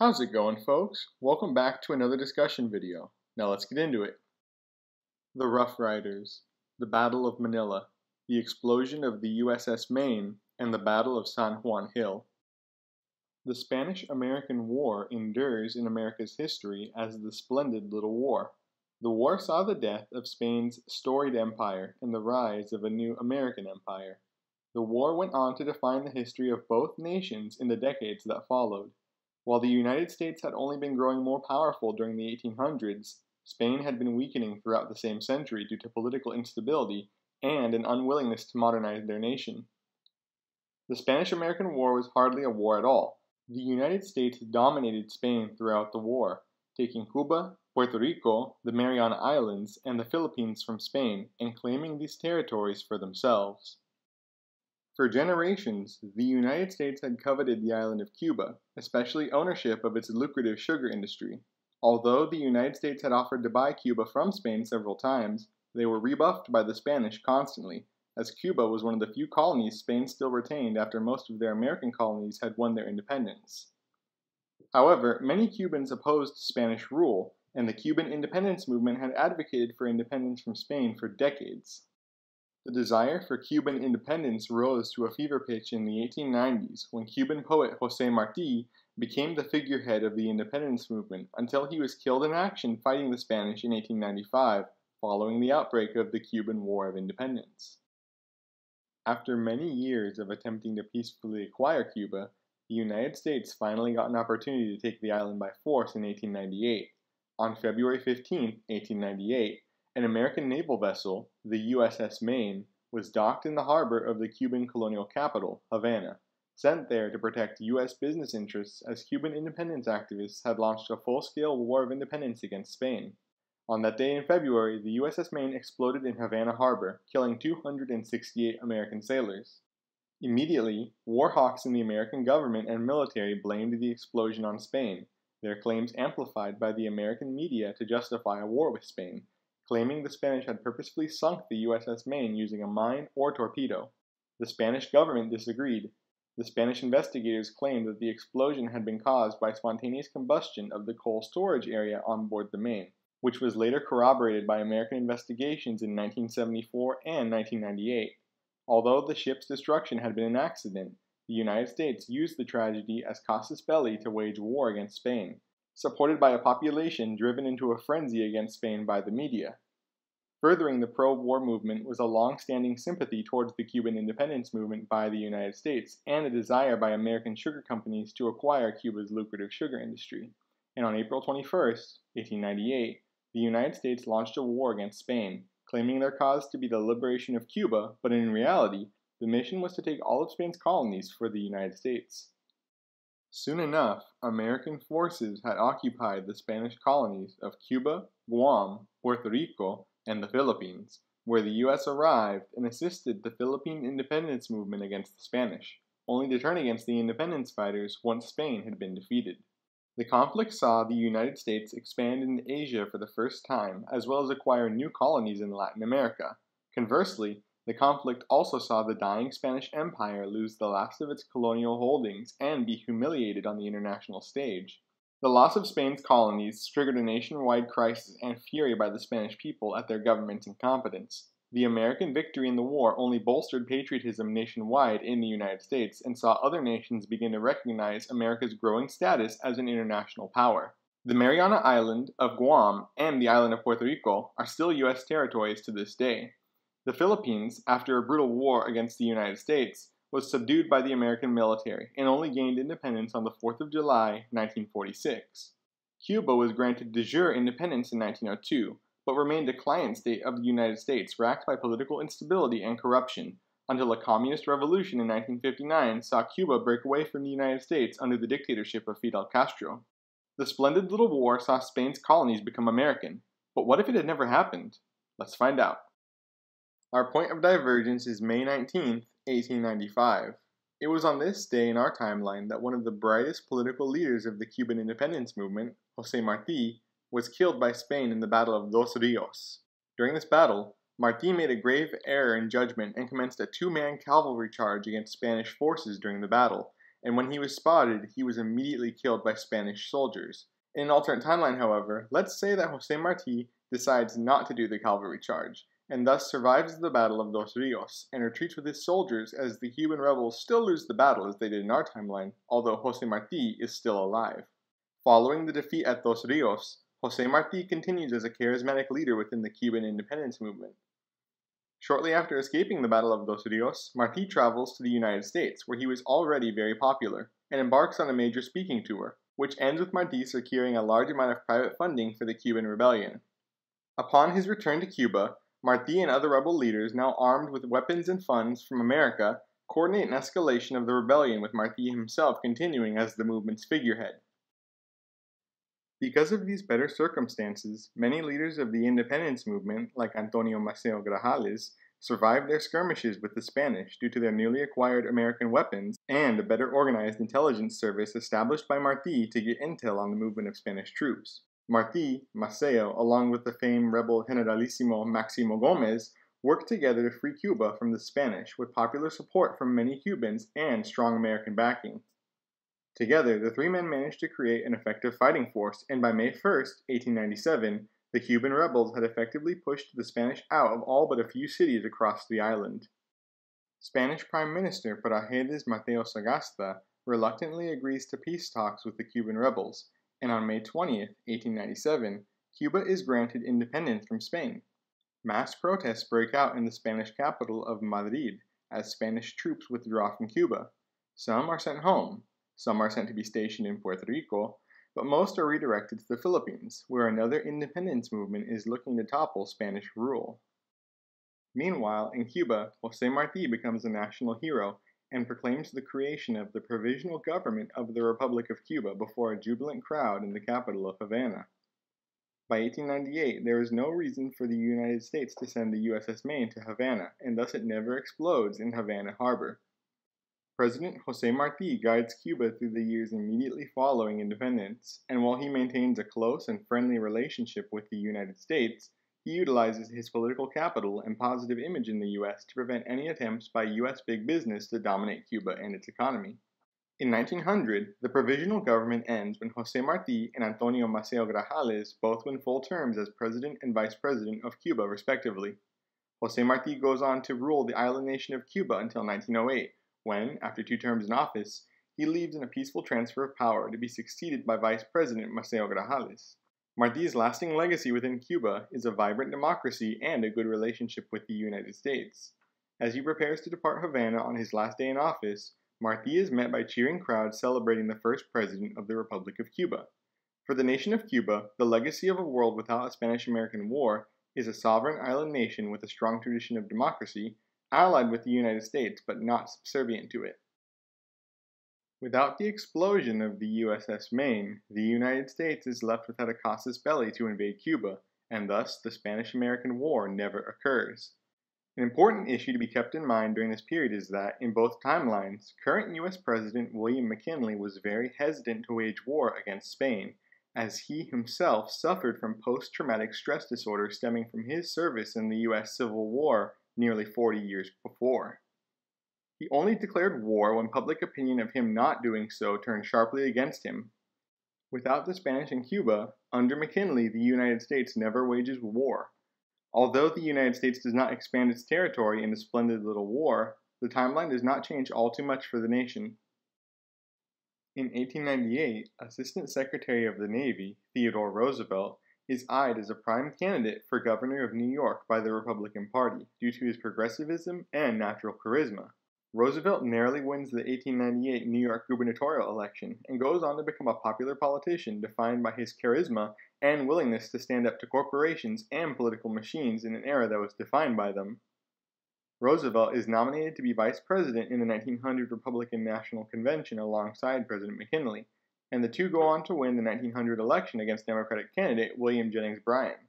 How's it going, folks? Welcome back to another discussion video. Now let's get into it. The Rough Riders, the Battle of Manila, the explosion of the USS Maine, and the Battle of San Juan Hill. The Spanish-American War endures in America's history as the Splendid Little War. The war saw the death of Spain's storied empire and the rise of a new American empire. The war went on to define the history of both nations in the decades that followed. While the United States had only been growing more powerful during the 1800s, Spain had been weakening throughout the same century due to political instability and an unwillingness to modernize their nation. The Spanish American War was hardly a war at all. The United States dominated Spain throughout the war, taking Cuba, Puerto Rico, the Mariana Islands, and the Philippines from Spain, and claiming these territories for themselves. For generations, the United States had coveted the island of Cuba, especially ownership of its lucrative sugar industry. Although the United States had offered to buy Cuba from Spain several times, they were rebuffed by the Spanish constantly, as Cuba was one of the few colonies Spain still retained after most of their American colonies had won their independence. However, many Cubans opposed Spanish rule, and the Cuban independence movement had advocated for independence from Spain for decades. The desire for Cuban independence rose to a fever pitch in the 1890s when Cuban poet Jose Marti became the figurehead of the independence movement until he was killed in action fighting the Spanish in 1895 following the outbreak of the Cuban War of Independence. After many years of attempting to peacefully acquire Cuba, the United States finally got an opportunity to take the island by force in 1898. On February 15, 1898, an American naval vessel, the USS Maine, was docked in the harbor of the Cuban colonial capital, Havana, sent there to protect U.S. business interests as Cuban independence activists had launched a full-scale war of independence against Spain. On that day in February, the USS Maine exploded in Havana harbor, killing 268 American sailors. Immediately, war hawks in the American government and military blamed the explosion on Spain, their claims amplified by the American media to justify a war with Spain, claiming the Spanish had purposefully sunk the USS Maine using a mine or torpedo. The Spanish government disagreed. The Spanish investigators claimed that the explosion had been caused by spontaneous combustion of the coal storage area on board the Maine, which was later corroborated by American investigations in 1974 and 1998. Although the ship's destruction had been an accident, the United States used the tragedy as casus belli to wage war against Spain supported by a population driven into a frenzy against Spain by the media. Furthering the pro war movement was a long standing sympathy towards the Cuban independence movement by the United States and a desire by American sugar companies to acquire Cuba's lucrative sugar industry. And on April 21, 1898, the United States launched a war against Spain, claiming their cause to be the liberation of Cuba, but in reality, the mission was to take all of Spain's colonies for the United States. Soon enough, American forces had occupied the Spanish colonies of Cuba, Guam, Puerto Rico, and the Philippines, where the U.S. arrived and assisted the Philippine independence movement against the Spanish, only to turn against the independence fighters once Spain had been defeated. The conflict saw the United States expand into Asia for the first time, as well as acquire new colonies in Latin America. Conversely, the conflict also saw the dying Spanish Empire lose the last of its colonial holdings and be humiliated on the international stage. The loss of Spain's colonies triggered a nationwide crisis and fury by the Spanish people at their government's incompetence. The American victory in the war only bolstered patriotism nationwide in the United States and saw other nations begin to recognize America's growing status as an international power. The Mariana Island of Guam and the island of Puerto Rico are still U.S. territories to this day. The Philippines, after a brutal war against the United States, was subdued by the American military and only gained independence on the 4th of July, 1946. Cuba was granted de jure independence in 1902, but remained a client state of the United States racked by political instability and corruption until a communist revolution in 1959 saw Cuba break away from the United States under the dictatorship of Fidel Castro. The splendid little war saw Spain's colonies become American, but what if it had never happened? Let's find out. Our point of divergence is May 19, 1895. It was on this day in our timeline that one of the brightest political leaders of the Cuban independence movement, Jose Marti, was killed by Spain in the Battle of Dos Rios. During this battle, Marti made a grave error in judgment and commenced a two man cavalry charge against Spanish forces during the battle, and when he was spotted, he was immediately killed by Spanish soldiers. In an alternate timeline, however, let's say that Jose Marti decides not to do the cavalry charge, and thus survives the Battle of Dos Rios and retreats with his soldiers as the Cuban rebels still lose the battle as they did in our timeline, although Jose Marti is still alive. Following the defeat at Dos Rios, Jose Marti continues as a charismatic leader within the Cuban independence movement. Shortly after escaping the Battle of Dos Rios, Marti travels to the United States, where he was already very popular, and embarks on a major speaking tour, which ends with Marti securing a large amount of private funding for the Cuban rebellion. Upon his return to Cuba, Marti and other rebel leaders, now armed with weapons and funds from America, coordinate an escalation of the rebellion with Marti himself continuing as the movement's figurehead. Because of these better circumstances, many leaders of the independence movement, like Antonio Maceo Grajales, survived their skirmishes with the Spanish due to their newly acquired American weapons and a better organized intelligence service established by Marti to get intel on the movement of Spanish troops. Marti, Maceo, along with the famed rebel Generalissimo Maximo Gomez, worked together to free Cuba from the Spanish with popular support from many Cubans and strong American backing. Together, the three men managed to create an effective fighting force, and by May 1, 1897, the Cuban rebels had effectively pushed the Spanish out of all but a few cities across the island. Spanish Prime Minister Praxedes Mateo Sagasta reluctantly agrees to peace talks with the Cuban rebels, and on May 20, 1897, Cuba is granted independence from Spain. Mass protests break out in the Spanish capital of Madrid as Spanish troops withdraw from Cuba. Some are sent home, some are sent to be stationed in Puerto Rico, but most are redirected to the Philippines, where another independence movement is looking to topple Spanish rule. Meanwhile, in Cuba, Jose Marti becomes a national hero and proclaims the creation of the provisional government of the Republic of Cuba before a jubilant crowd in the capital of Havana. By 1898, there is no reason for the United States to send the USS Maine to Havana, and thus it never explodes in Havana Harbor. President Jose Marti guides Cuba through the years immediately following independence, and while he maintains a close and friendly relationship with the United States, he utilizes his political capital and positive image in the U.S. to prevent any attempts by U.S. big business to dominate Cuba and its economy. In 1900, the provisional government ends when Jose Marti and Antonio Maceo Grajales both win full terms as president and vice president of Cuba, respectively. Jose Marti goes on to rule the island nation of Cuba until 1908, when, after two terms in office, he leaves in a peaceful transfer of power to be succeeded by Vice President Maceo Grajales. Marti's lasting legacy within Cuba is a vibrant democracy and a good relationship with the United States. As he prepares to depart Havana on his last day in office, Marti is met by cheering crowds celebrating the first president of the Republic of Cuba. For the nation of Cuba, the legacy of a world without a Spanish American War is a sovereign island nation with a strong tradition of democracy, allied with the United States but not subservient to it. Without the explosion of the USS Maine, the United States is left without a casus belli to invade Cuba, and thus the Spanish American War never occurs. An important issue to be kept in mind during this period is that, in both timelines, current U.S. President William McKinley was very hesitant to wage war against Spain, as he himself suffered from post traumatic stress disorder stemming from his service in the U.S. Civil War nearly 40 years before. He only declared war when public opinion of him not doing so turned sharply against him. Without the Spanish in Cuba, under McKinley, the United States never wages war. Although the United States does not expand its territory in a splendid little war, the timeline does not change all too much for the nation. In 1898, Assistant Secretary of the Navy, Theodore Roosevelt, is eyed as a prime candidate for governor of New York by the Republican Party due to his progressivism and natural charisma. Roosevelt narrowly wins the 1898 New York gubernatorial election and goes on to become a popular politician defined by his charisma and willingness to stand up to corporations and political machines in an era that was defined by them. Roosevelt is nominated to be vice president in the 1900 Republican National Convention alongside President McKinley, and the two go on to win the 1900 election against Democratic candidate William Jennings Bryan.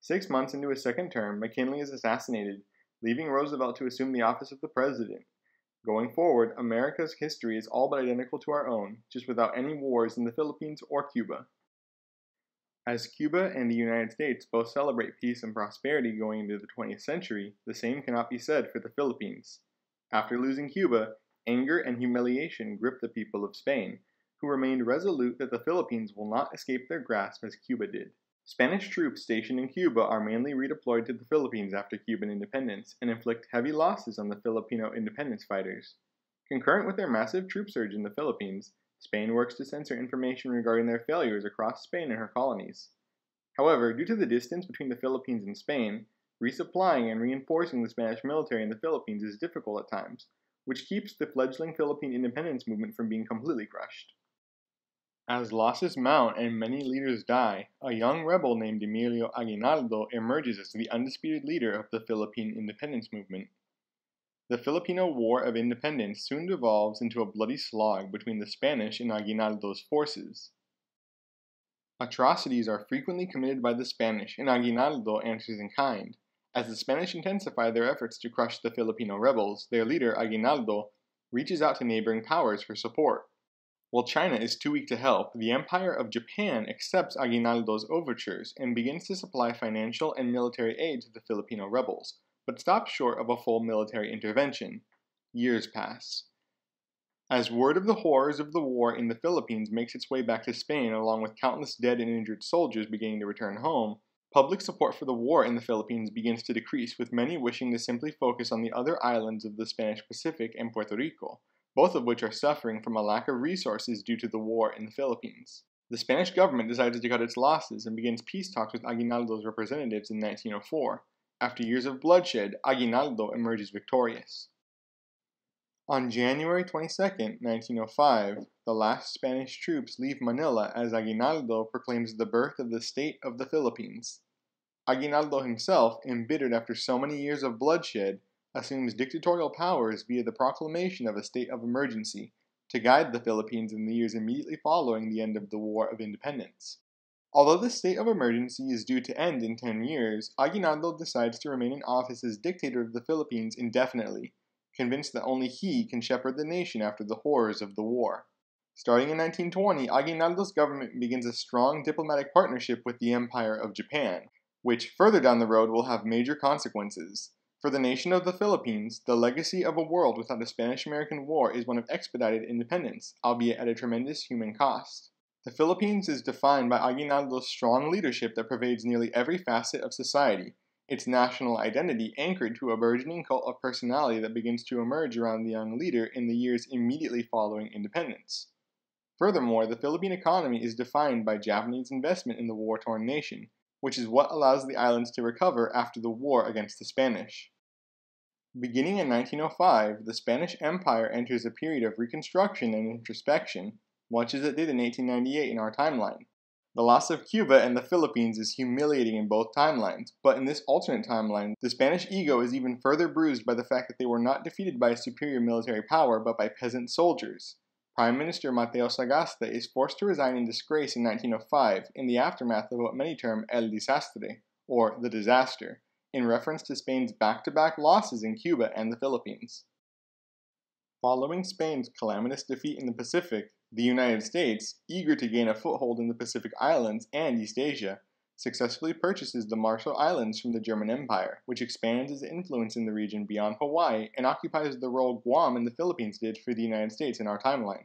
Six months into his second term, McKinley is assassinated leaving Roosevelt to assume the office of the president. Going forward, America's history is all but identical to our own, just without any wars in the Philippines or Cuba. As Cuba and the United States both celebrate peace and prosperity going into the 20th century, the same cannot be said for the Philippines. After losing Cuba, anger and humiliation gripped the people of Spain, who remained resolute that the Philippines will not escape their grasp as Cuba did. Spanish troops stationed in Cuba are mainly redeployed to the Philippines after Cuban independence and inflict heavy losses on the Filipino independence fighters. Concurrent with their massive troop surge in the Philippines, Spain works to censor information regarding their failures across Spain and her colonies. However, due to the distance between the Philippines and Spain, resupplying and reinforcing the Spanish military in the Philippines is difficult at times, which keeps the fledgling Philippine independence movement from being completely crushed. As losses mount and many leaders die, a young rebel named Emilio Aguinaldo emerges as the undisputed leader of the Philippine independence movement. The Filipino War of Independence soon devolves into a bloody slog between the Spanish and Aguinaldo's forces. Atrocities are frequently committed by the Spanish, and Aguinaldo answers in kind. As the Spanish intensify their efforts to crush the Filipino rebels, their leader, Aguinaldo, reaches out to neighboring powers for support. While China is too weak to help, the Empire of Japan accepts Aguinaldo's overtures and begins to supply financial and military aid to the Filipino rebels, but stops short of a full military intervention. Years pass. As word of the horrors of the war in the Philippines makes its way back to Spain, along with countless dead and injured soldiers beginning to return home, public support for the war in the Philippines begins to decrease, with many wishing to simply focus on the other islands of the Spanish Pacific and Puerto Rico both of which are suffering from a lack of resources due to the war in the Philippines. The Spanish government decides to cut its losses and begins peace talks with Aguinaldo's representatives in 1904. After years of bloodshed, Aguinaldo emerges victorious. On January 22, 1905, the last Spanish troops leave Manila as Aguinaldo proclaims the birth of the state of the Philippines. Aguinaldo himself, embittered after so many years of bloodshed, assumes dictatorial powers via the proclamation of a state of emergency to guide the Philippines in the years immediately following the end of the War of Independence. Although the state of emergency is due to end in 10 years, Aguinaldo decides to remain in office as dictator of the Philippines indefinitely, convinced that only he can shepherd the nation after the horrors of the war. Starting in 1920, Aguinaldo's government begins a strong diplomatic partnership with the Empire of Japan, which further down the road will have major consequences. For the nation of the Philippines, the legacy of a world without a Spanish American War is one of expedited independence, albeit at a tremendous human cost. The Philippines is defined by Aguinaldo's strong leadership that pervades nearly every facet of society, its national identity anchored to a burgeoning cult of personality that begins to emerge around the young leader in the years immediately following independence. Furthermore, the Philippine economy is defined by Japanese investment in the war torn nation, which is what allows the islands to recover after the war against the Spanish. Beginning in 1905, the Spanish Empire enters a period of reconstruction and introspection, much as it did in 1898 in our timeline. The loss of Cuba and the Philippines is humiliating in both timelines, but in this alternate timeline, the Spanish ego is even further bruised by the fact that they were not defeated by a superior military power, but by peasant soldiers. Prime Minister Mateo Sagasta is forced to resign in disgrace in 1905 in the aftermath of what many term El Desastre, or the disaster, in reference to Spain's back to back losses in Cuba and the Philippines. Following Spain's calamitous defeat in the Pacific, the United States, eager to gain a foothold in the Pacific Islands and East Asia, successfully purchases the Marshall Islands from the German Empire, which expands its influence in the region beyond Hawaii and occupies the role Guam and the Philippines did for the United States in our timeline.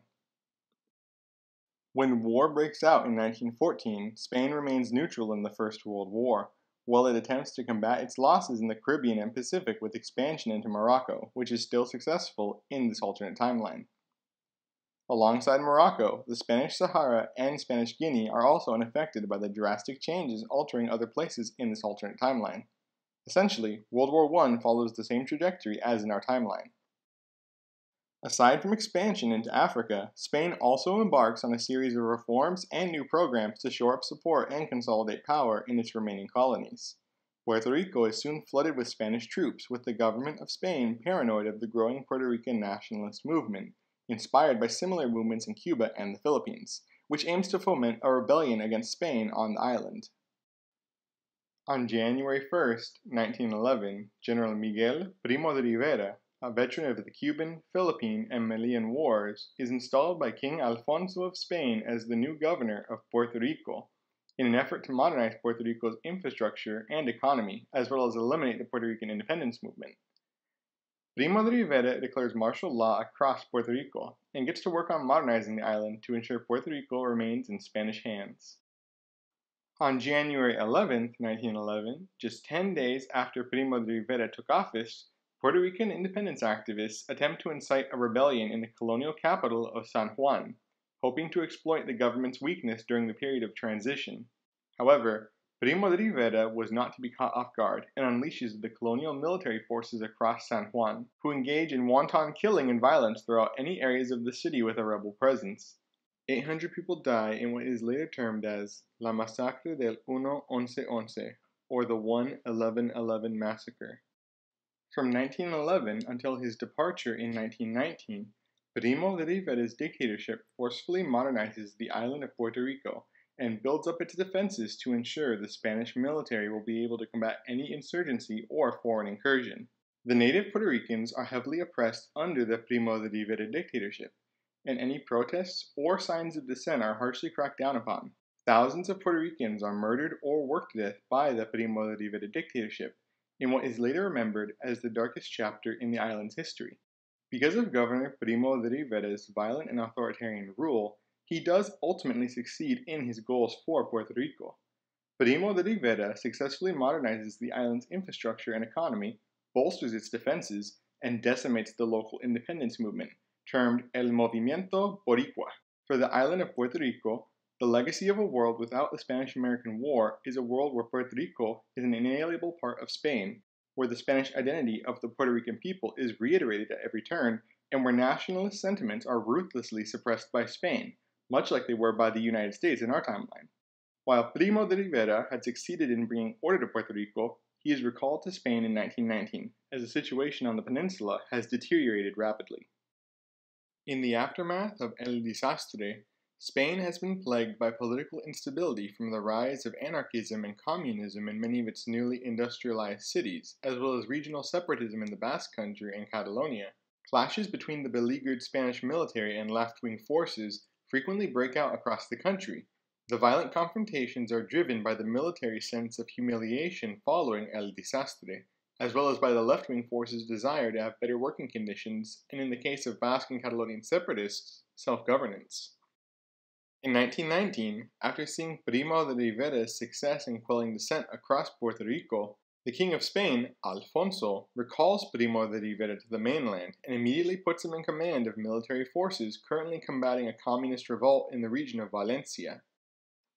When war breaks out in 1914, Spain remains neutral in the First World War, while it attempts to combat its losses in the Caribbean and Pacific with expansion into Morocco, which is still successful in this alternate timeline. Alongside Morocco, the Spanish Sahara and Spanish Guinea are also unaffected by the drastic changes altering other places in this alternate timeline. Essentially, World War I follows the same trajectory as in our timeline. Aside from expansion into Africa, Spain also embarks on a series of reforms and new programs to shore up support and consolidate power in its remaining colonies. Puerto Rico is soon flooded with Spanish troops, with the government of Spain paranoid of the growing Puerto Rican nationalist movement inspired by similar movements in Cuba and the Philippines, which aims to foment a rebellion against Spain on the island. On January 1, 1911, General Miguel Primo de Rivera, a veteran of the Cuban, Philippine, and Melillan Wars, is installed by King Alfonso of Spain as the new governor of Puerto Rico in an effort to modernize Puerto Rico's infrastructure and economy, as well as eliminate the Puerto Rican independence movement. Primo de Rivera declares martial law across Puerto Rico and gets to work on modernizing the island to ensure Puerto Rico remains in Spanish hands. On January 11, 1911, just 10 days after Primo de Rivera took office, Puerto Rican independence activists attempt to incite a rebellion in the colonial capital of San Juan, hoping to exploit the government's weakness during the period of transition. However, Primo de Rivera was not to be caught off guard and unleashes the colonial military forces across San Juan, who engage in wanton killing and violence throughout any areas of the city with a rebel presence. 800 people die in what is later termed as La Masacre del 1-11-11, or the 1-11-11 massacre. From 1911 until his departure in 1919, Primo de Rivera's dictatorship forcefully modernizes the island of Puerto Rico and builds up its defenses to ensure the Spanish military will be able to combat any insurgency or foreign incursion. The native Puerto Ricans are heavily oppressed under the Primo de Rivera dictatorship, and any protests or signs of dissent are harshly cracked down upon. Thousands of Puerto Ricans are murdered or worked to death by the Primo de Rivera dictatorship in what is later remembered as the darkest chapter in the island's history. Because of Governor Primo de Rivera's violent and authoritarian rule, he does ultimately succeed in his goals for Puerto Rico. Primo de Rivera successfully modernizes the island's infrastructure and economy, bolsters its defenses, and decimates the local independence movement, termed El Movimiento Boricua. For the island of Puerto Rico, the legacy of a world without the Spanish American War is a world where Puerto Rico is an inalienable part of Spain, where the Spanish identity of the Puerto Rican people is reiterated at every turn, and where nationalist sentiments are ruthlessly suppressed by Spain, much like they were by the United States in our timeline. While Primo de Rivera had succeeded in bringing order to Puerto Rico, he is recalled to Spain in 1919, as the situation on the peninsula has deteriorated rapidly. In the aftermath of El Desastre, Spain has been plagued by political instability from the rise of anarchism and communism in many of its newly industrialized cities, as well as regional separatism in the Basque Country and Catalonia. Clashes between the beleaguered Spanish military and left wing forces frequently break out across the country. The violent confrontations are driven by the military sense of humiliation following El Desastre, as well as by the left wing forces' desire to have better working conditions, and in the case of Basque and Catalonian separatists, self governance. In 1919, after seeing Primo de Rivera's success in quelling dissent across Puerto Rico, the King of Spain, Alfonso, recalls Primo de Rivera to the mainland and immediately puts him in command of military forces currently combating a communist revolt in the region of Valencia.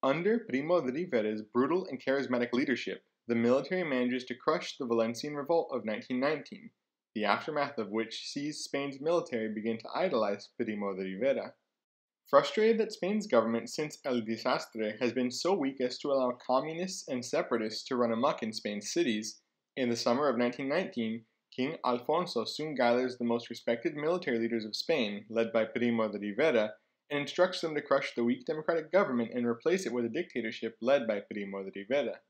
Under Primo de Rivera's brutal and charismatic leadership, the military manages to crush the Valencian revolt of 1919, the aftermath of which sees Spain's military begin to idolize Primo de Rivera. Frustrated that Spain's government since El Desastre has been so weak as to allow communists and separatists to run amok in Spain's cities, in the summer of 1919, King Alfonso soon gathers the most respected military leaders of Spain, led by Primo de Rivera, and instructs them to crush the weak democratic government and replace it with a dictatorship led by Primo de Rivera.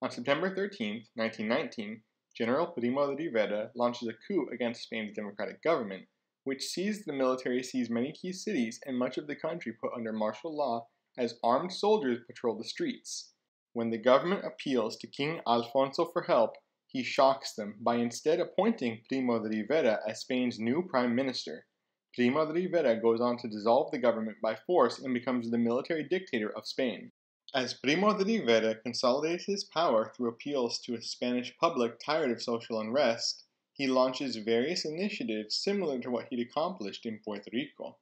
On September 13, 1919, General Primo de Rivera launches a coup against Spain's democratic government, which sees the military seize many key cities and much of the country put under martial law as armed soldiers patrol the streets. When the government appeals to King Alfonso for help, he shocks them by instead appointing Primo de Rivera as Spain's new prime minister. Primo de Rivera goes on to dissolve the government by force and becomes the military dictator of Spain. As Primo de Rivera consolidates his power through appeals to a Spanish public tired of social unrest, he launches various initiatives similar to what he'd accomplished in Puerto Rico.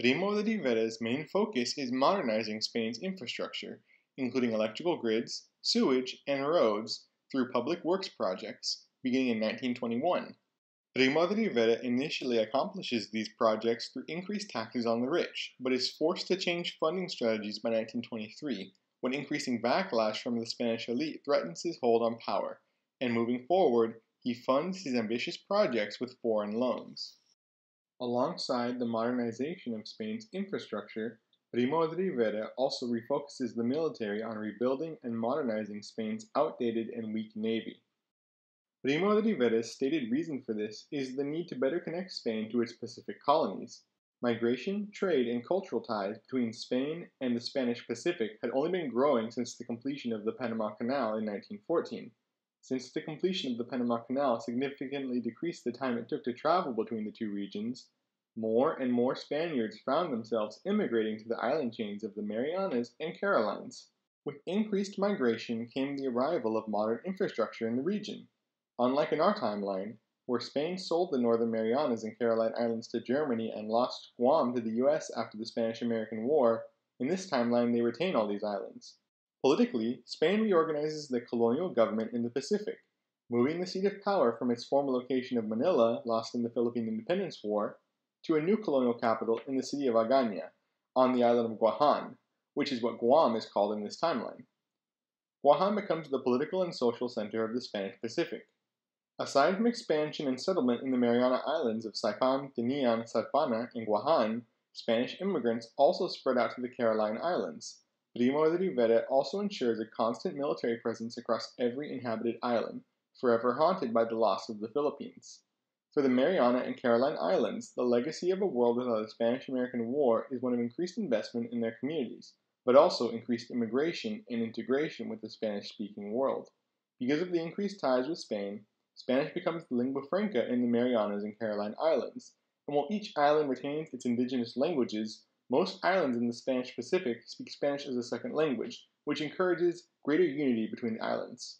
Primo de Rivera's main focus is modernizing Spain's infrastructure, including electrical grids, sewage, and roads, through public works projects, beginning in 1921. Primo de Rivera initially accomplishes these projects through increased taxes on the rich, but is forced to change funding strategies by 1923, when increasing backlash from the Spanish elite threatens his hold on power, and moving forward, he funds his ambitious projects with foreign loans. Alongside the modernization of Spain's infrastructure, Primo de Rivera also refocuses the military on rebuilding and modernizing Spain's outdated and weak navy. Primo de Rivera's stated reason for this is the need to better connect Spain to its Pacific colonies. Migration, trade, and cultural ties between Spain and the Spanish Pacific had only been growing since the completion of the Panama Canal in 1914. Since the completion of the Panama Canal significantly decreased the time it took to travel between the two regions, more and more Spaniards found themselves immigrating to the island chains of the Marianas and Carolines. With increased migration came the arrival of modern infrastructure in the region. Unlike in our timeline, where Spain sold the Northern Marianas and Caroline Islands to Germany and lost Guam to the US after the Spanish American War, in this timeline they retain all these islands. Politically, Spain reorganizes the colonial government in the Pacific, moving the seat of power from its former location of Manila, lost in the Philippine Independence War, to a new colonial capital in the city of Agana, on the island of Guahan, which is what Guam is called in this timeline. Guahan becomes the political and social center of the Spanish Pacific. Aside from expansion and settlement in the Mariana Islands of Saipan, Tinian, Sarpana, and Guahan, Spanish immigrants also spread out to the Caroline Islands, Primo de Rivera also ensures a constant military presence across every inhabited island, forever haunted by the loss of the Philippines. For the Mariana and Caroline Islands, the legacy of a world without a Spanish American War is one of increased investment in their communities, but also increased immigration and integration with the Spanish speaking world. Because of the increased ties with Spain, Spanish becomes the lingua franca in the Marianas and Caroline Islands, and while each island retains its indigenous languages, most islands in the Spanish Pacific speak Spanish as a second language, which encourages greater unity between the islands.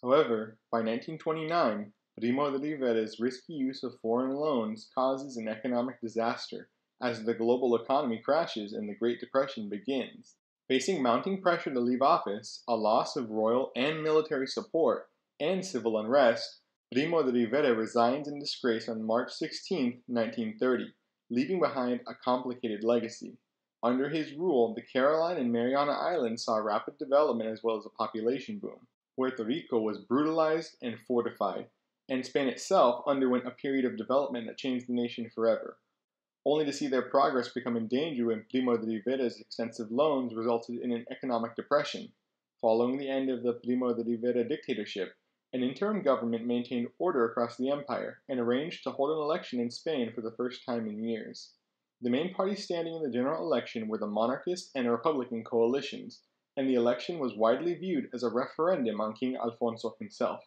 However, by 1929, Primo de Rivera's risky use of foreign loans causes an economic disaster as the global economy crashes and the Great Depression begins. Facing mounting pressure to leave office, a loss of royal and military support, and civil unrest, Primo de Rivera resigns in disgrace on March 16, 1930 leaving behind a complicated legacy. Under his rule, the Caroline and Mariana Islands saw rapid development as well as a population boom. Puerto Rico was brutalized and fortified, and Spain itself underwent a period of development that changed the nation forever, only to see their progress become in danger when Primo de Rivera's extensive loans resulted in an economic depression. Following the end of the Primo de Rivera dictatorship, an interim government maintained order across the empire and arranged to hold an election in Spain for the first time in years. The main parties standing in the general election were the monarchist and republican coalitions, and the election was widely viewed as a referendum on King Alfonso himself.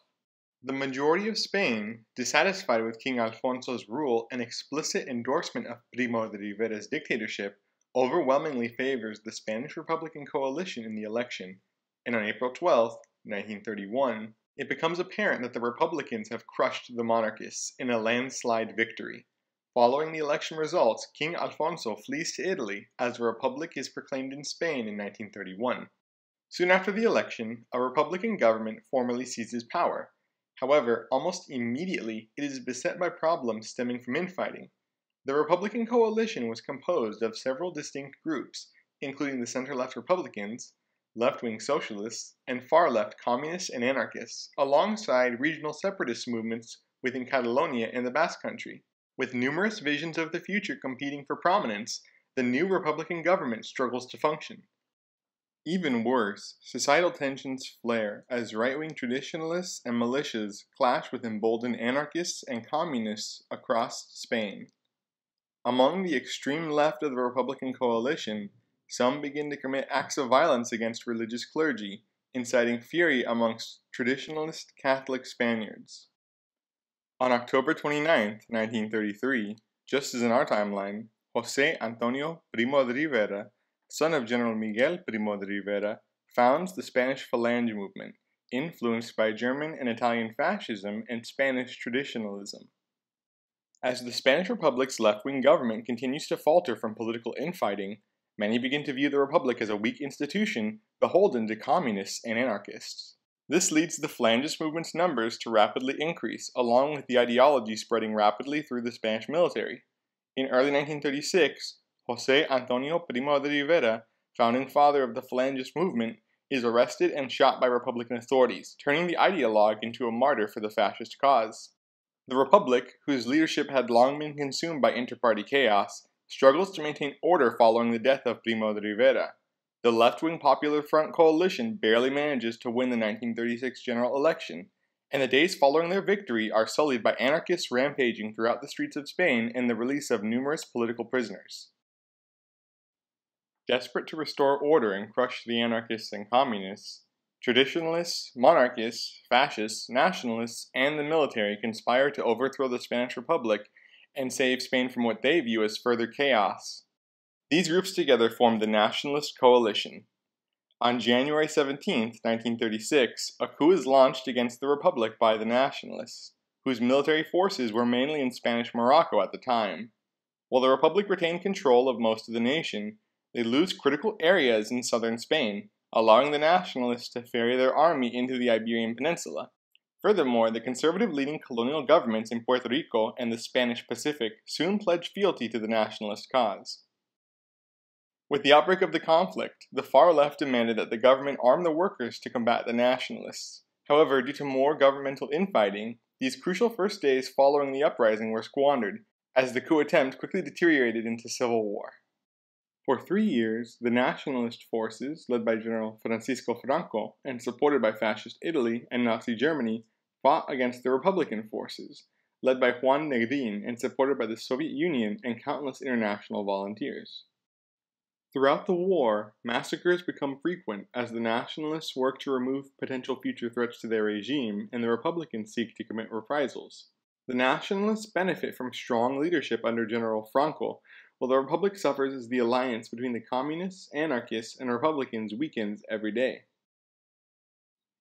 The majority of Spain, dissatisfied with King Alfonso's rule and explicit endorsement of Primo de Rivera's dictatorship, overwhelmingly favors the Spanish Republican coalition in the election, and on April 12, 1931, it becomes apparent that the Republicans have crushed the monarchists in a landslide victory. Following the election results, King Alfonso flees to Italy as a republic is proclaimed in Spain in 1931. Soon after the election, a Republican government formally seizes power. However, almost immediately, it is beset by problems stemming from infighting. The Republican coalition was composed of several distinct groups, including the center left Republicans, left wing socialists, and far left communists and anarchists, alongside regional separatist movements within Catalonia and the Basque Country. With numerous visions of the future competing for prominence, the new Republican government struggles to function. Even worse, societal tensions flare as right wing traditionalists and militias clash with emboldened anarchists and communists across Spain. Among the extreme left of the Republican coalition, some begin to commit acts of violence against religious clergy, inciting fury amongst traditionalist Catholic Spaniards. On October 29, 1933, just as in our timeline, Jose Antonio Primo de Rivera, son of General Miguel Primo de Rivera, founds the Spanish Falange movement, influenced by German and Italian fascism and Spanish traditionalism. As the Spanish Republic's left wing government continues to falter from political infighting, Many begin to view the Republic as a weak institution beholden to communists and anarchists. This leads the Falange movement's numbers to rapidly increase, along with the ideology spreading rapidly through the Spanish military. In early 1936, Jose Antonio Primo de Rivera, founding father of the Falangist movement, is arrested and shot by Republican authorities, turning the ideologue into a martyr for the fascist cause. The Republic, whose leadership had long been consumed by inter-party chaos, struggles to maintain order following the death of Primo de Rivera. The left wing Popular Front coalition barely manages to win the 1936 general election, and the days following their victory are sullied by anarchists rampaging throughout the streets of Spain and the release of numerous political prisoners. Desperate to restore order and crush the anarchists and communists, Traditionalists, monarchists, fascists, nationalists, and the military conspire to overthrow the Spanish Republic and save Spain from what they view as further chaos. These groups together formed the Nationalist Coalition. On January 17, 1936, a coup is launched against the Republic by the Nationalists, whose military forces were mainly in Spanish Morocco at the time. While the Republic retained control of most of the nation, they lose critical areas in southern Spain, allowing the Nationalists to ferry their army into the Iberian Peninsula. Furthermore, the conservative leading colonial governments in Puerto Rico and the Spanish Pacific soon pledged fealty to the nationalist cause. With the outbreak of the conflict, the far left demanded that the government arm the workers to combat the nationalists. However, due to more governmental infighting, these crucial first days following the uprising were squandered, as the coup attempt quickly deteriorated into civil war. For three years, the nationalist forces, led by General Francisco Franco and supported by Fascist Italy and Nazi Germany, fought against the Republican forces, led by Juan Negrin and supported by the Soviet Union and countless international volunteers. Throughout the war, massacres become frequent as the nationalists work to remove potential future threats to their regime and the Republicans seek to commit reprisals. The nationalists benefit from strong leadership under General Franco while the Republic suffers as the alliance between the communists, anarchists, and Republicans weakens every day.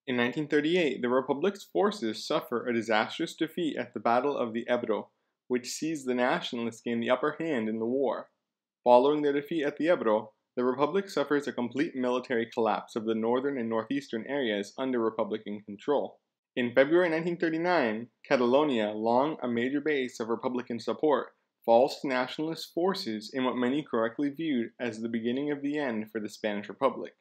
In 1938, the Republic's forces suffer a disastrous defeat at the Battle of the Ebro, which sees the Nationalists gain the upper hand in the war. Following their defeat at the Ebro, the Republic suffers a complete military collapse of the northern and northeastern areas under Republican control. In February 1939, Catalonia, long a major base of Republican support, falls to nationalist forces in what many correctly viewed as the beginning of the end for the Spanish Republic.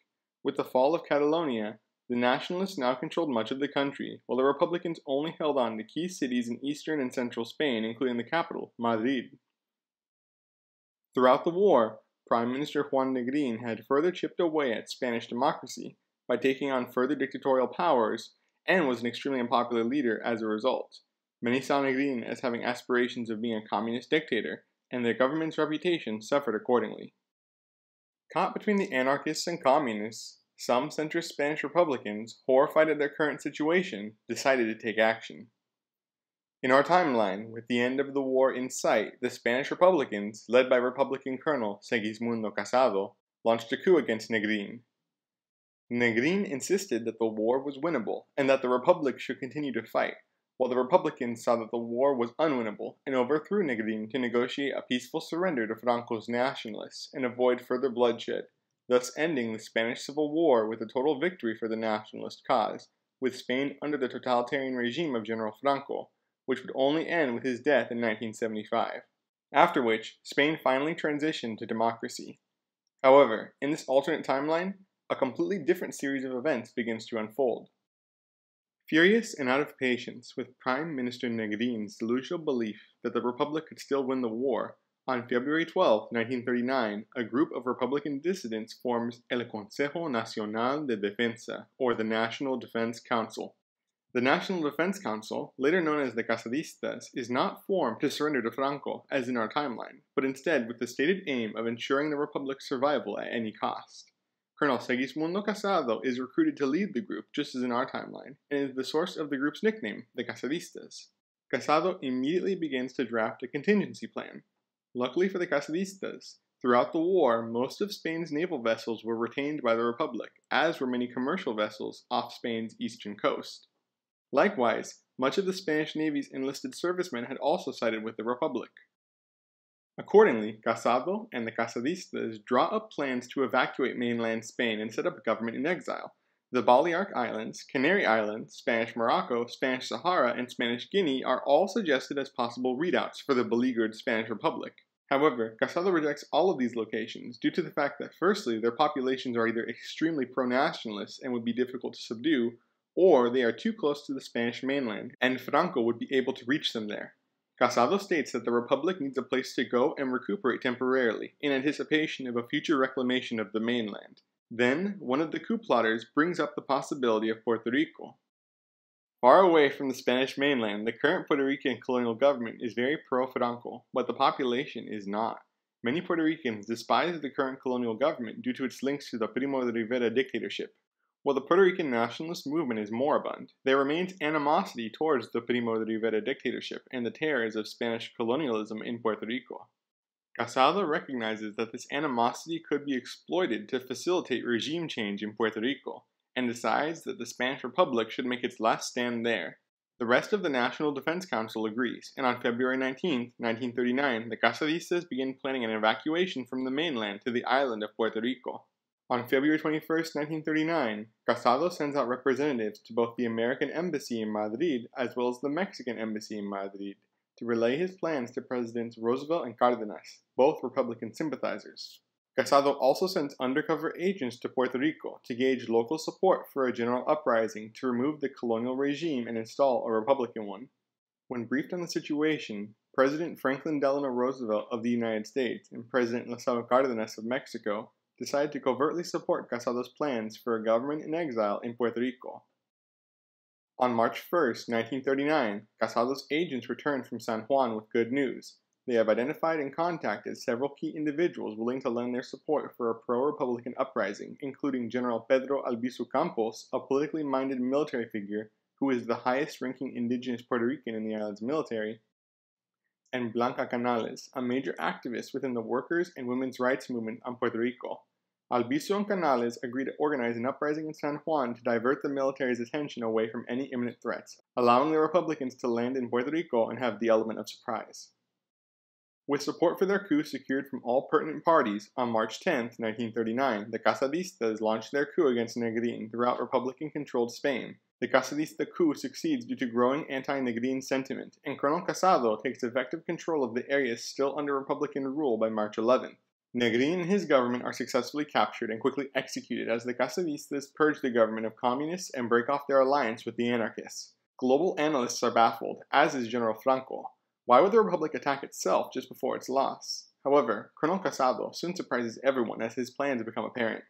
With the fall of Catalonia, the nationalists now controlled much of the country, while the Republicans only held on to key cities in eastern and central Spain, including the capital, Madrid. Throughout the war, Prime Minister Juan Negrin had further chipped away at Spanish democracy by taking on further dictatorial powers and was an extremely unpopular leader as a result. Many saw Negrin as having aspirations of being a communist dictator, and the government's reputation suffered accordingly. Caught between the anarchists and communists, some centrist Spanish Republicans, horrified at their current situation, decided to take action. In our timeline, with the end of the war in sight, the Spanish Republicans, led by Republican Colonel Segismundo Casado, launched a coup against Negrin. Negrin insisted that the war was winnable and that the Republic should continue to fight, while the Republicans saw that the war was unwinnable and overthrew Negrin to negotiate a peaceful surrender to Franco's nationalists and avoid further bloodshed, thus ending the Spanish Civil War with a total victory for the nationalist cause, with Spain under the totalitarian regime of General Franco, which would only end with his death in 1975, after which Spain finally transitioned to democracy. However, in this alternate timeline, a completely different series of events begins to unfold. Furious and out of patience with Prime Minister Negrin's delusional belief that the Republic could still win the war, on February 12, 1939, a group of Republican dissidents forms El Consejo Nacional de Defensa, or the National Defense Council. The National Defense Council, later known as the Casadistas, is not formed to surrender to Franco, as in our timeline, but instead with the stated aim of ensuring the Republic's survival at any cost. Colonel Segismundo Casado is recruited to lead the group, just as in our timeline, and is the source of the group's nickname, the Casadistas. Casado immediately begins to draft a contingency plan. Luckily for the Casadistas, throughout the war, most of Spain's naval vessels were retained by the Republic, as were many commercial vessels off Spain's eastern coast. Likewise, much of the Spanish Navy's enlisted servicemen had also sided with the Republic. Accordingly, Casado and the Casadistas draw up plans to evacuate mainland Spain and set up a government in exile. The Balearic Islands, Canary Islands, Spanish Morocco, Spanish Sahara, and Spanish Guinea are all suggested as possible readouts for the beleaguered Spanish Republic. However, Casado rejects all of these locations due to the fact that firstly, their populations are either extremely pro-nationalist and would be difficult to subdue, or they are too close to the Spanish mainland, and Franco would be able to reach them there. Casado states that the Republic needs a place to go and recuperate temporarily, in anticipation of a future reclamation of the mainland. Then, one of the coup plotters brings up the possibility of Puerto Rico. Far away from the Spanish mainland, the current Puerto Rican colonial government is very pro Franco, but the population is not. Many Puerto Ricans despise the current colonial government due to its links to the Primo de Rivera dictatorship. While the Puerto Rican nationalist movement is moribund, there remains animosity towards the Primo de Rivera dictatorship and the terrors of Spanish colonialism in Puerto Rico. Casado recognizes that this animosity could be exploited to facilitate regime change in Puerto Rico, and decides that the Spanish Republic should make its last stand there. The rest of the National Defense Council agrees, and on February 19, 1939, the Casadistas begin planning an evacuation from the mainland to the island of Puerto Rico. On February 21, 1939, Casado sends out representatives to both the American Embassy in Madrid as well as the Mexican Embassy in Madrid to relay his plans to Presidents Roosevelt and Cardenas, both Republican sympathizers. Casado also sends undercover agents to Puerto Rico to gauge local support for a general uprising to remove the colonial regime and install a Republican one. When briefed on the situation, President Franklin Delano Roosevelt of the United States and President Lázaro Cárdenas of Mexico decided to covertly support Casado's plans for a government in exile in Puerto Rico. On March 1, 1939, Casado's agents returned from San Juan with good news. They have identified and contacted several key individuals willing to lend their support for a pro Republican uprising, including General Pedro Albizu Campos, a politically minded military figure who is the highest ranking indigenous Puerto Rican in the island's military, and Blanca Canales, a major activist within the workers' and women's rights movement on Puerto Rico. Albizu and Canales agreed to organize an uprising in San Juan to divert the military's attention away from any imminent threats, allowing the Republicans to land in Puerto Rico and have the element of surprise. With support for their coup secured from all pertinent parties, on March 10, 1939, the Casadistas launched their coup against Negrin throughout Republican controlled Spain. The Casadista coup succeeds due to growing anti Negrin sentiment, and Colonel Casado takes effective control of the areas still under Republican rule by March 11. Negrin and his government are successfully captured and quickly executed as the Casadistas purge the government of communists and break off their alliance with the anarchists. Global analysts are baffled, as is General Franco. Why would the Republic attack itself just before its loss? However, Colonel Casado soon surprises everyone as his plans become apparent.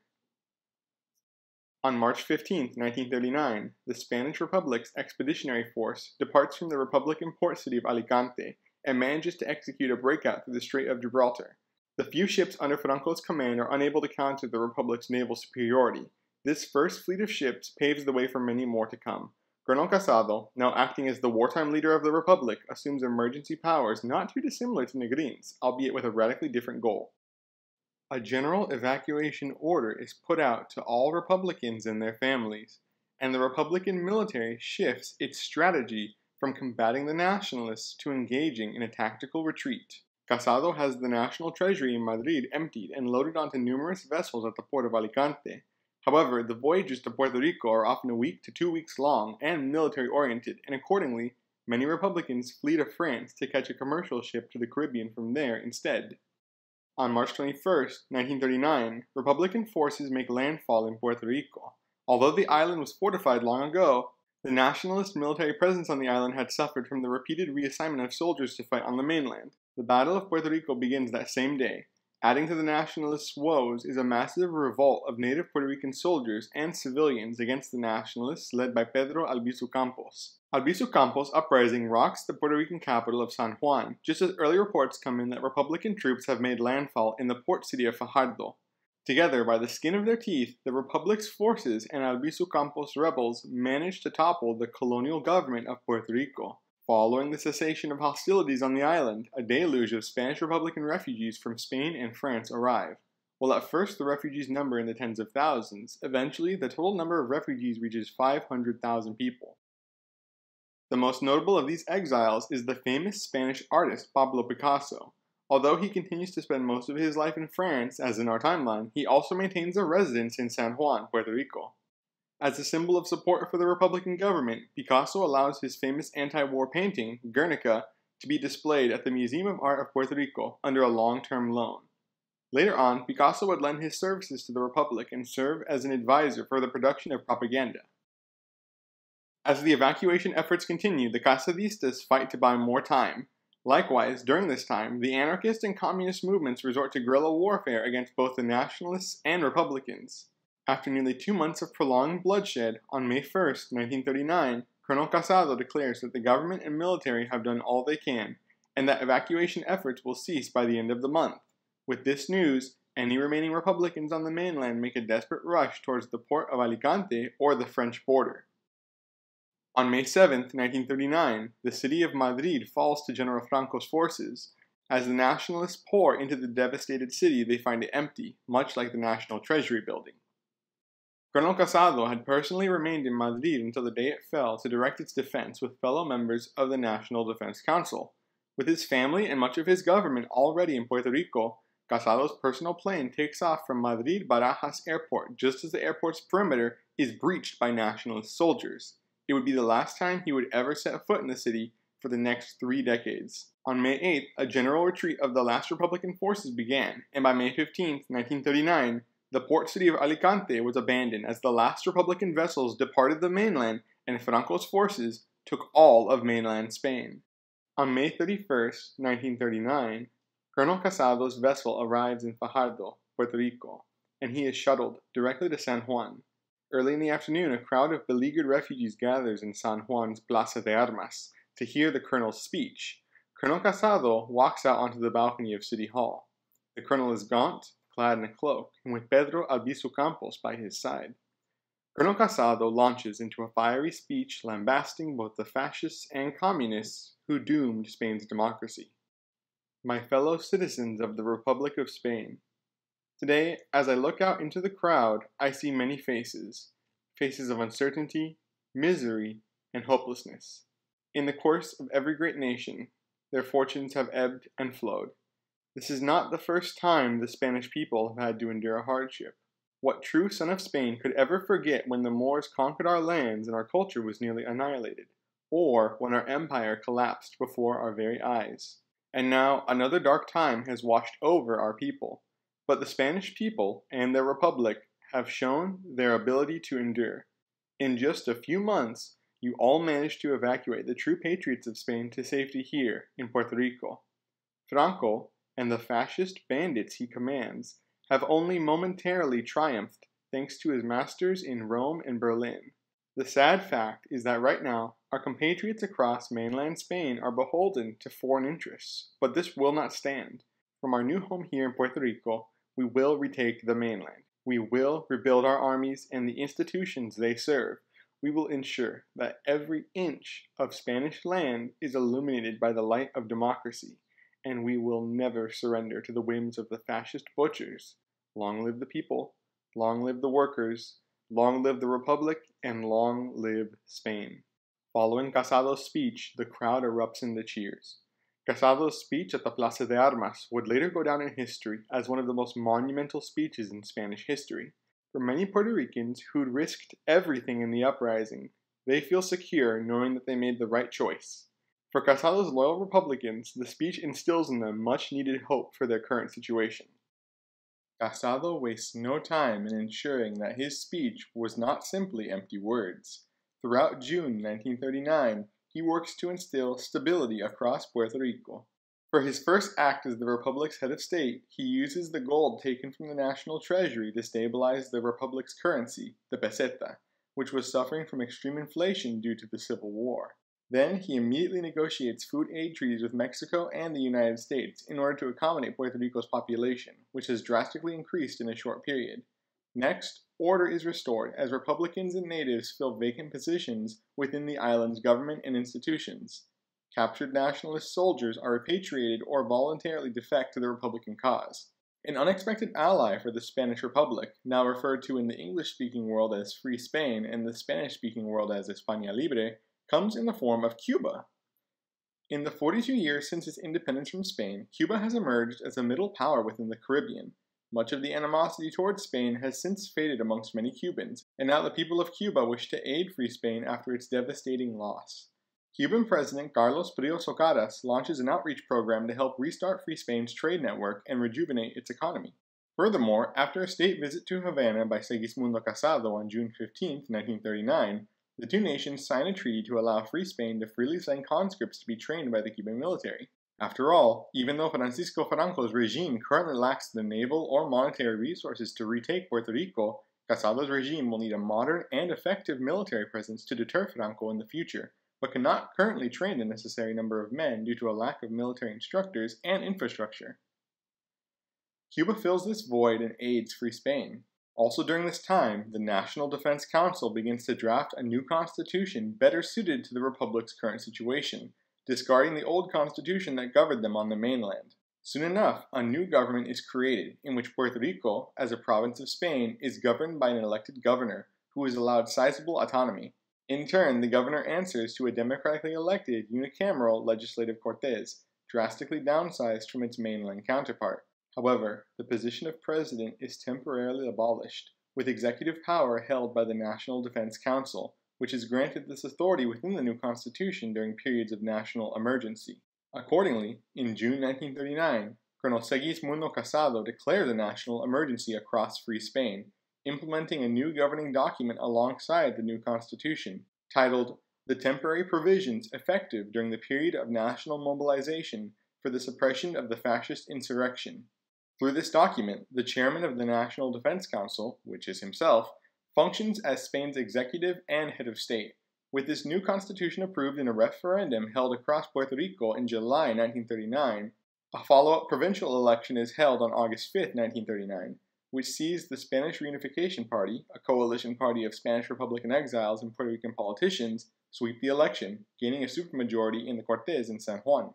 On March 15, 1939, the Spanish Republic's expeditionary force departs from the Republican port city of Alicante and manages to execute a breakout through the Strait of Gibraltar, the few ships under Franco's command are unable to counter the Republic's naval superiority. This first fleet of ships paves the way for many more to come. Colonel Casado, now acting as the wartime leader of the Republic, assumes emergency powers not too dissimilar to Negrin's, albeit with a radically different goal. A general evacuation order is put out to all Republicans and their families, and the Republican military shifts its strategy from combating the Nationalists to engaging in a tactical retreat. Casado has the national treasury in Madrid emptied and loaded onto numerous vessels at the port of Alicante. However, the voyages to Puerto Rico are often a week to two weeks long and military oriented, and accordingly, many Republicans flee to France to catch a commercial ship to the Caribbean from there instead. On March 21, 1939, Republican forces make landfall in Puerto Rico. Although the island was fortified long ago, the nationalist military presence on the island had suffered from the repeated reassignment of soldiers to fight on the mainland. The Battle of Puerto Rico begins that same day. Adding to the nationalists' woes is a massive revolt of native Puerto Rican soldiers and civilians against the nationalists led by Pedro Albizu Campos. Albizu Campos' uprising rocks the Puerto Rican capital of San Juan, just as early reports come in that Republican troops have made landfall in the port city of Fajardo. Together, by the skin of their teeth, the Republic's forces and Albizu Campos' rebels managed to topple the colonial government of Puerto Rico. Following the cessation of hostilities on the island, a deluge of Spanish Republican refugees from Spain and France arrive. While at first the refugees number in the tens of thousands, eventually the total number of refugees reaches 500,000 people. The most notable of these exiles is the famous Spanish artist Pablo Picasso. Although he continues to spend most of his life in France, as in our timeline, he also maintains a residence in San Juan, Puerto Rico. As a symbol of support for the Republican government, Picasso allows his famous anti war painting, Guernica, to be displayed at the Museum of Art of Puerto Rico under a long term loan. Later on, Picasso would lend his services to the Republic and serve as an advisor for the production of propaganda. As the evacuation efforts continue, the Casadistas fight to buy more time. Likewise, during this time, the anarchist and communist movements resort to guerrilla warfare against both the nationalists and Republicans. After nearly two months of prolonged bloodshed, on May 1, 1939, Colonel Casado declares that the government and military have done all they can, and that evacuation efforts will cease by the end of the month. With this news, any remaining Republicans on the mainland make a desperate rush towards the port of Alicante or the French border. On May 7, 1939, the city of Madrid falls to General Franco's forces. As the nationalists pour into the devastated city, they find it empty, much like the National Treasury building. Colonel Casado had personally remained in Madrid until the day it fell to direct its defense with fellow members of the National Defense Council. With his family and much of his government already in Puerto Rico, Casado's personal plane takes off from Madrid Barajas Airport just as the airport's perimeter is breached by nationalist soldiers. It would be the last time he would ever set a foot in the city for the next three decades. On May 8th, a general retreat of the last Republican forces began, and by May 15, 1939, the port city of Alicante was abandoned as the last Republican vessels departed the mainland and Franco's forces took all of mainland Spain. On May 31, 1939, Colonel Casado's vessel arrives in Fajardo, Puerto Rico, and he is shuttled directly to San Juan. Early in the afternoon, a crowd of beleaguered refugees gathers in San Juan's Plaza de Armas to hear the colonel's speech. Colonel Casado walks out onto the balcony of City Hall. The colonel is gaunt, clad in a cloak, and with Pedro Albizu Campos by his side. Colonel Casado launches into a fiery speech lambasting both the fascists and communists who doomed Spain's democracy. My fellow citizens of the Republic of Spain, today, as I look out into the crowd, I see many faces faces of uncertainty, misery, and hopelessness. In the course of every great nation, their fortunes have ebbed and flowed. This is not the first time the Spanish people have had to endure a hardship. What true son of Spain could ever forget when the Moors conquered our lands and our culture was nearly annihilated, or when our empire collapsed before our very eyes? And now another dark time has washed over our people. But the Spanish people and their republic have shown their ability to endure. In just a few months, you all managed to evacuate the true patriots of Spain to safety here in Puerto Rico. Franco and the fascist bandits he commands have only momentarily triumphed thanks to his masters in Rome and Berlin. The sad fact is that right now, our compatriots across mainland Spain are beholden to foreign interests, but this will not stand. From our new home here in Puerto Rico, we will retake the mainland. We will rebuild our armies and the institutions they serve. We will ensure that every inch of Spanish land is illuminated by the light of democracy, and we will never surrender to the whims of the fascist butchers. Long live the people, long live the workers, long live the Republic, and long live Spain. Following Casado's speech, the crowd erupts into cheers. Casado's speech at the Plaza de Armas would later go down in history as one of the most monumental speeches in Spanish history. For many Puerto Ricans who'd risked everything in the uprising, they feel secure knowing that they made the right choice. For Casado's loyal Republicans, the speech instills in them much needed hope for their current situation. Casado wastes no time in ensuring that his speech was not simply empty words. Throughout June 1939, he works to instill stability across Puerto Rico. For his first act as the Republic's head of state, he uses the gold taken from the national treasury to stabilize the Republic's currency, the peseta, which was suffering from extreme inflation due to the Civil War. Then he immediately negotiates food aid treaties with Mexico and the United States in order to accommodate Puerto Rico's population, which has drastically increased in a short period. Next, order is restored as Republicans and natives fill vacant positions within the island's government and institutions. Captured nationalist soldiers are repatriated or voluntarily defect to the Republican cause. An unexpected ally for the Spanish Republic, now referred to in the English speaking world as Free Spain and the Spanish speaking world as España Libre, comes in the form of Cuba. In the 42 years since its independence from Spain, Cuba has emerged as a middle power within the Caribbean, much of the animosity towards Spain has since faded amongst many Cubans, and now the people of Cuba wish to aid Free Spain after its devastating loss. Cuban President Carlos Prío Socarrás launches an outreach program to help restart Free Spain's trade network and rejuvenate its economy. Furthermore, after a state visit to Havana by Segismundo Casado on June 15, 1939, the two nations sign a treaty to allow Free Spain to freely send conscripts to be trained by the Cuban military. After all, even though Francisco Franco's regime currently lacks the naval or monetary resources to retake Puerto Rico, Casado's regime will need a modern and effective military presence to deter Franco in the future, but cannot currently train the necessary number of men due to a lack of military instructors and infrastructure. Cuba fills this void and aids Free Spain. Also during this time, the National Defense Council begins to draft a new constitution better suited to the Republic's current situation, discarding the old constitution that governed them on the mainland. Soon enough, a new government is created, in which Puerto Rico, as a province of Spain, is governed by an elected governor, who is allowed sizable autonomy. In turn, the governor answers to a democratically elected unicameral legislative cortes, drastically downsized from its mainland counterpart. However, the position of president is temporarily abolished, with executive power held by the National Defense Council, which is granted this authority within the new constitution during periods of national emergency. Accordingly, in June 1939, Colonel Segismundo Casado declared a national emergency across Free Spain, implementing a new governing document alongside the new constitution, titled The Temporary Provisions Effective During the Period of National Mobilization for the Suppression of the Fascist Insurrection. Through this document, the chairman of the National Defense Council, which is himself, functions as Spain's executive and head of state. With this new constitution approved in a referendum held across Puerto Rico in July 1939, a follow up provincial election is held on August 5, 1939, which sees the Spanish Reunification Party, a coalition party of Spanish Republican exiles and Puerto Rican politicians, sweep the election, gaining a supermajority in the Cortes in San Juan.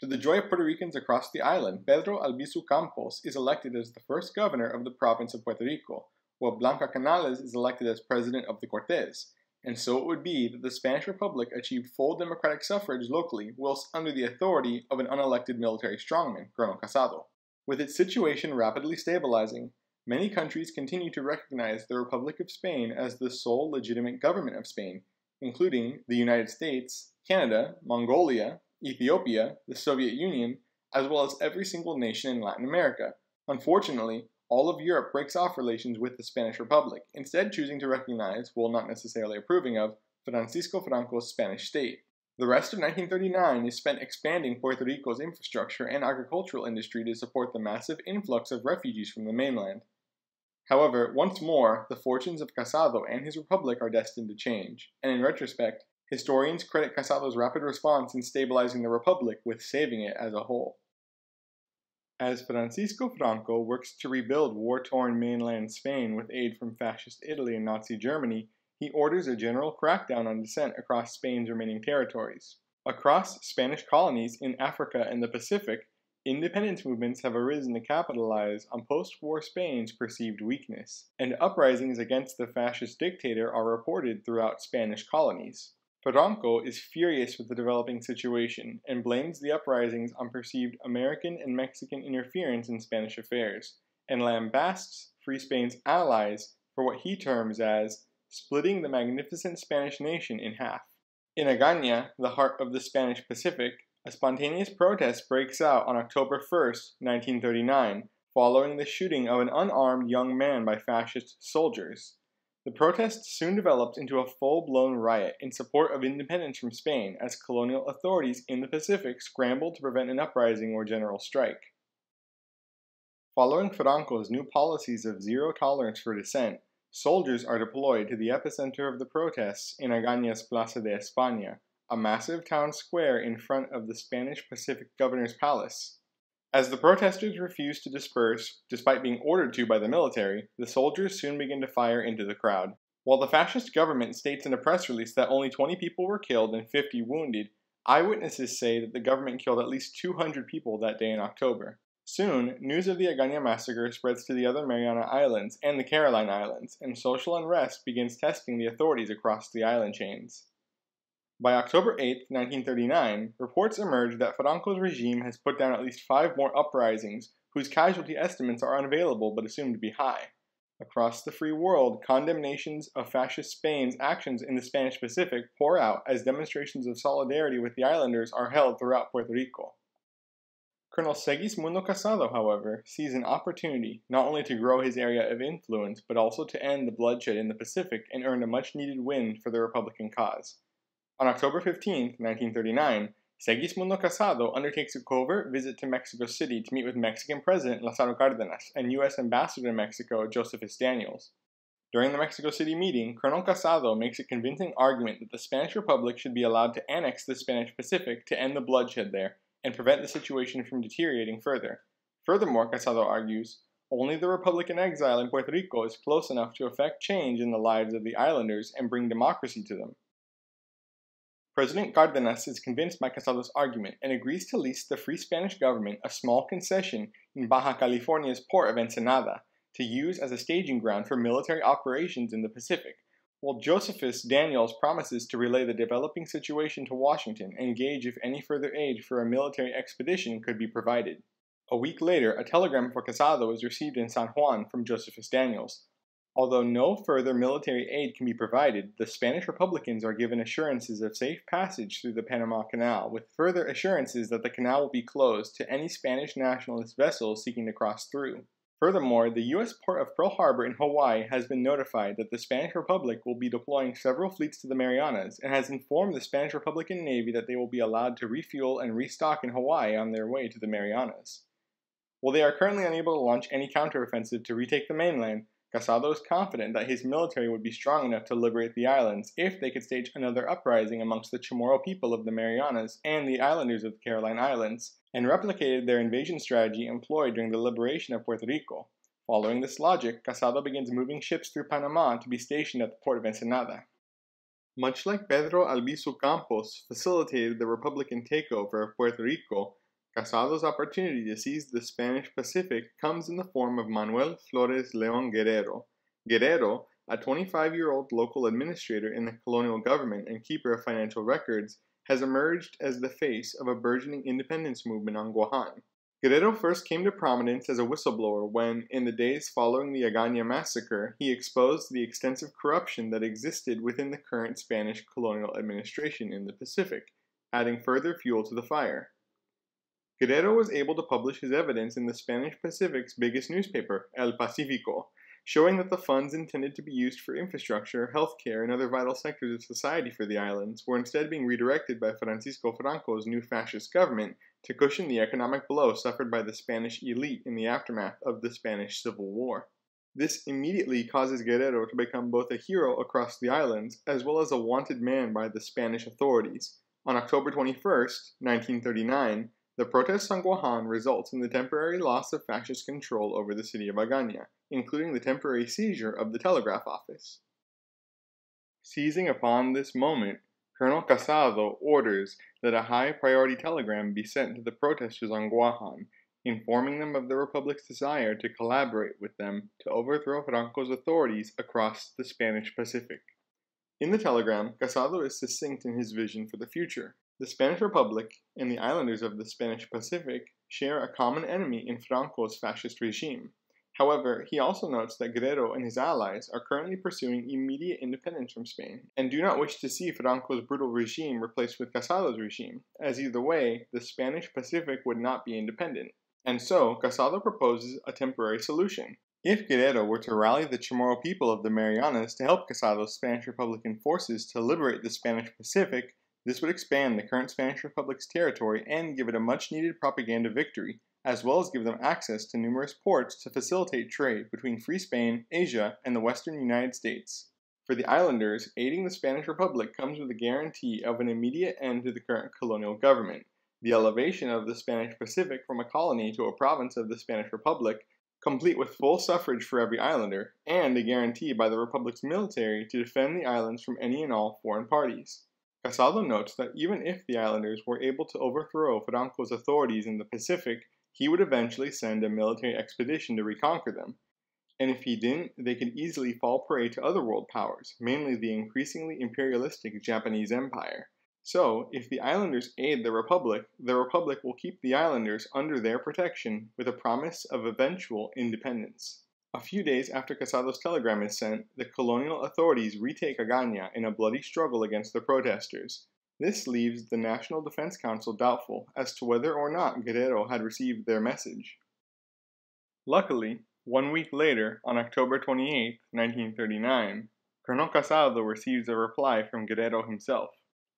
To the joy of Puerto Ricans across the island, Pedro Albizu Campos is elected as the first governor of the province of Puerto Rico, while Blanca Canales is elected as president of the Cortes. And so it would be that the Spanish Republic achieved full democratic suffrage locally whilst under the authority of an unelected military strongman, Colonel Casado. With its situation rapidly stabilizing, many countries continue to recognize the Republic of Spain as the sole legitimate government of Spain, including the United States, Canada, Mongolia, Ethiopia, the Soviet Union, as well as every single nation in Latin America. Unfortunately, all of Europe breaks off relations with the Spanish Republic, instead choosing to recognize, while not necessarily approving of, Francisco Franco's Spanish state. The rest of 1939 is spent expanding Puerto Rico's infrastructure and agricultural industry to support the massive influx of refugees from the mainland. However, once more, the fortunes of Casado and his republic are destined to change, and in retrospect, Historians credit Casado's rapid response in stabilizing the republic with saving it as a whole. As Francisco Franco works to rebuild war torn mainland Spain with aid from fascist Italy and Nazi Germany, he orders a general crackdown on dissent across Spain's remaining territories. Across Spanish colonies in Africa and the Pacific, independence movements have arisen to capitalize on post war Spain's perceived weakness, and uprisings against the fascist dictator are reported throughout Spanish colonies. Franco is furious with the developing situation and blames the uprisings on perceived American and Mexican interference in Spanish affairs, and lambasts Free Spain's allies for what he terms as splitting the magnificent Spanish nation in half. In Agaña, the heart of the Spanish Pacific, a spontaneous protest breaks out on October 1, 1939, following the shooting of an unarmed young man by fascist soldiers. The protests soon developed into a full-blown riot in support of independence from Spain as colonial authorities in the Pacific scrambled to prevent an uprising or general strike. Following Franco's new policies of zero tolerance for dissent, soldiers are deployed to the epicenter of the protests in Agaña's Plaza de España, a massive town square in front of the Spanish Pacific Governor's Palace. As the protesters refuse to disperse, despite being ordered to by the military, the soldiers soon begin to fire into the crowd. While the fascist government states in a press release that only 20 people were killed and 50 wounded, eyewitnesses say that the government killed at least 200 people that day in October. Soon, news of the Agaña massacre spreads to the other Mariana Islands and the Caroline Islands, and social unrest begins testing the authorities across the island chains. By October 8, 1939, reports emerged that Franco's regime has put down at least five more uprisings whose casualty estimates are unavailable but assumed to be high. Across the free world, condemnations of fascist Spain's actions in the Spanish Pacific pour out as demonstrations of solidarity with the islanders are held throughout Puerto Rico. Colonel Segismundo Casado, however, sees an opportunity not only to grow his area of influence, but also to end the bloodshed in the Pacific and earn a much needed win for the Republican cause. On October 15, 1939, Segismundo Casado undertakes a covert visit to Mexico City to meet with Mexican President Lázaro Cárdenas and U.S. Ambassador to Mexico Josephus Daniels. During the Mexico City meeting, Colonel Casado makes a convincing argument that the Spanish Republic should be allowed to annex the Spanish Pacific to end the bloodshed there and prevent the situation from deteriorating further. Furthermore, Casado argues, only the Republican exile in Puerto Rico is close enough to affect change in the lives of the islanders and bring democracy to them. President Cardenas is convinced by Casado's argument and agrees to lease the Free Spanish government a small concession in Baja California's port of Ensenada to use as a staging ground for military operations in the Pacific, while Josephus Daniels promises to relay the developing situation to Washington and gauge if any further aid for a military expedition could be provided. A week later, a telegram for Casado is received in San Juan from Josephus Daniels, Although no further military aid can be provided, the Spanish Republicans are given assurances of safe passage through the Panama Canal, with further assurances that the canal will be closed to any Spanish nationalist vessels seeking to cross through. Furthermore, the U.S. port of Pearl Harbor in Hawaii has been notified that the Spanish Republic will be deploying several fleets to the Marianas and has informed the Spanish Republican Navy that they will be allowed to refuel and restock in Hawaii on their way to the Marianas. While they are currently unable to launch any counteroffensive to retake the mainland, Casado is confident that his military would be strong enough to liberate the islands if they could stage another uprising amongst the Chamorro people of the Marianas and the islanders of the Caroline Islands, and replicated their invasion strategy employed during the liberation of Puerto Rico. Following this logic, Casado begins moving ships through Panama to be stationed at the port of Ensenada. Much like Pedro Albizu Campos facilitated the Republican takeover of Puerto Rico, Casado's opportunity to seize the Spanish Pacific comes in the form of Manuel Flores León Guerrero. Guerrero, a 25 year old local administrator in the colonial government and keeper of financial records, has emerged as the face of a burgeoning independence movement on Guahan. Guerrero first came to prominence as a whistleblower when, in the days following the Agaña massacre, he exposed the extensive corruption that existed within the current Spanish colonial administration in the Pacific, adding further fuel to the fire. Guerrero was able to publish his evidence in the Spanish Pacific's biggest newspaper, El Pacifico, showing that the funds intended to be used for infrastructure, healthcare, and other vital sectors of society for the islands were instead being redirected by Francisco Franco's new fascist government to cushion the economic blow suffered by the Spanish elite in the aftermath of the Spanish Civil War. This immediately causes Guerrero to become both a hero across the islands as well as a wanted man by the Spanish authorities. On October 21, 1939, the protest on Guahan results in the temporary loss of fascist control over the city of Agaña, including the temporary seizure of the telegraph office. Seizing upon this moment, Colonel Casado orders that a high priority telegram be sent to the protesters on Guahan, informing them of the Republic's desire to collaborate with them to overthrow Franco's authorities across the Spanish Pacific. In the telegram, Casado is succinct in his vision for the future. The Spanish Republic and the islanders of the Spanish Pacific share a common enemy in Franco's fascist regime. However, he also notes that Guerrero and his allies are currently pursuing immediate independence from Spain and do not wish to see Franco's brutal regime replaced with Casado's regime, as either way, the Spanish Pacific would not be independent. And so, Casado proposes a temporary solution. If Guerrero were to rally the Chamorro people of the Marianas to help Casado's Spanish Republican forces to liberate the Spanish Pacific, this would expand the current Spanish Republic's territory and give it a much needed propaganda victory, as well as give them access to numerous ports to facilitate trade between Free Spain, Asia, and the western United States. For the islanders, aiding the Spanish Republic comes with a guarantee of an immediate end to the current colonial government, the elevation of the Spanish Pacific from a colony to a province of the Spanish Republic, complete with full suffrage for every islander, and a guarantee by the Republic's military to defend the islands from any and all foreign parties. Casado notes that even if the islanders were able to overthrow Franco's authorities in the Pacific, he would eventually send a military expedition to reconquer them. And if he didn't, they could easily fall prey to other world powers, mainly the increasingly imperialistic Japanese Empire. So, if the islanders aid the Republic, the Republic will keep the islanders under their protection with a promise of eventual independence. A few days after Casado's telegram is sent, the colonial authorities retake Agaña in a bloody struggle against the protesters. This leaves the National Defense Council doubtful as to whether or not Guerrero had received their message. Luckily, one week later, on October 28, 1939, Colonel Casado receives a reply from Guerrero himself.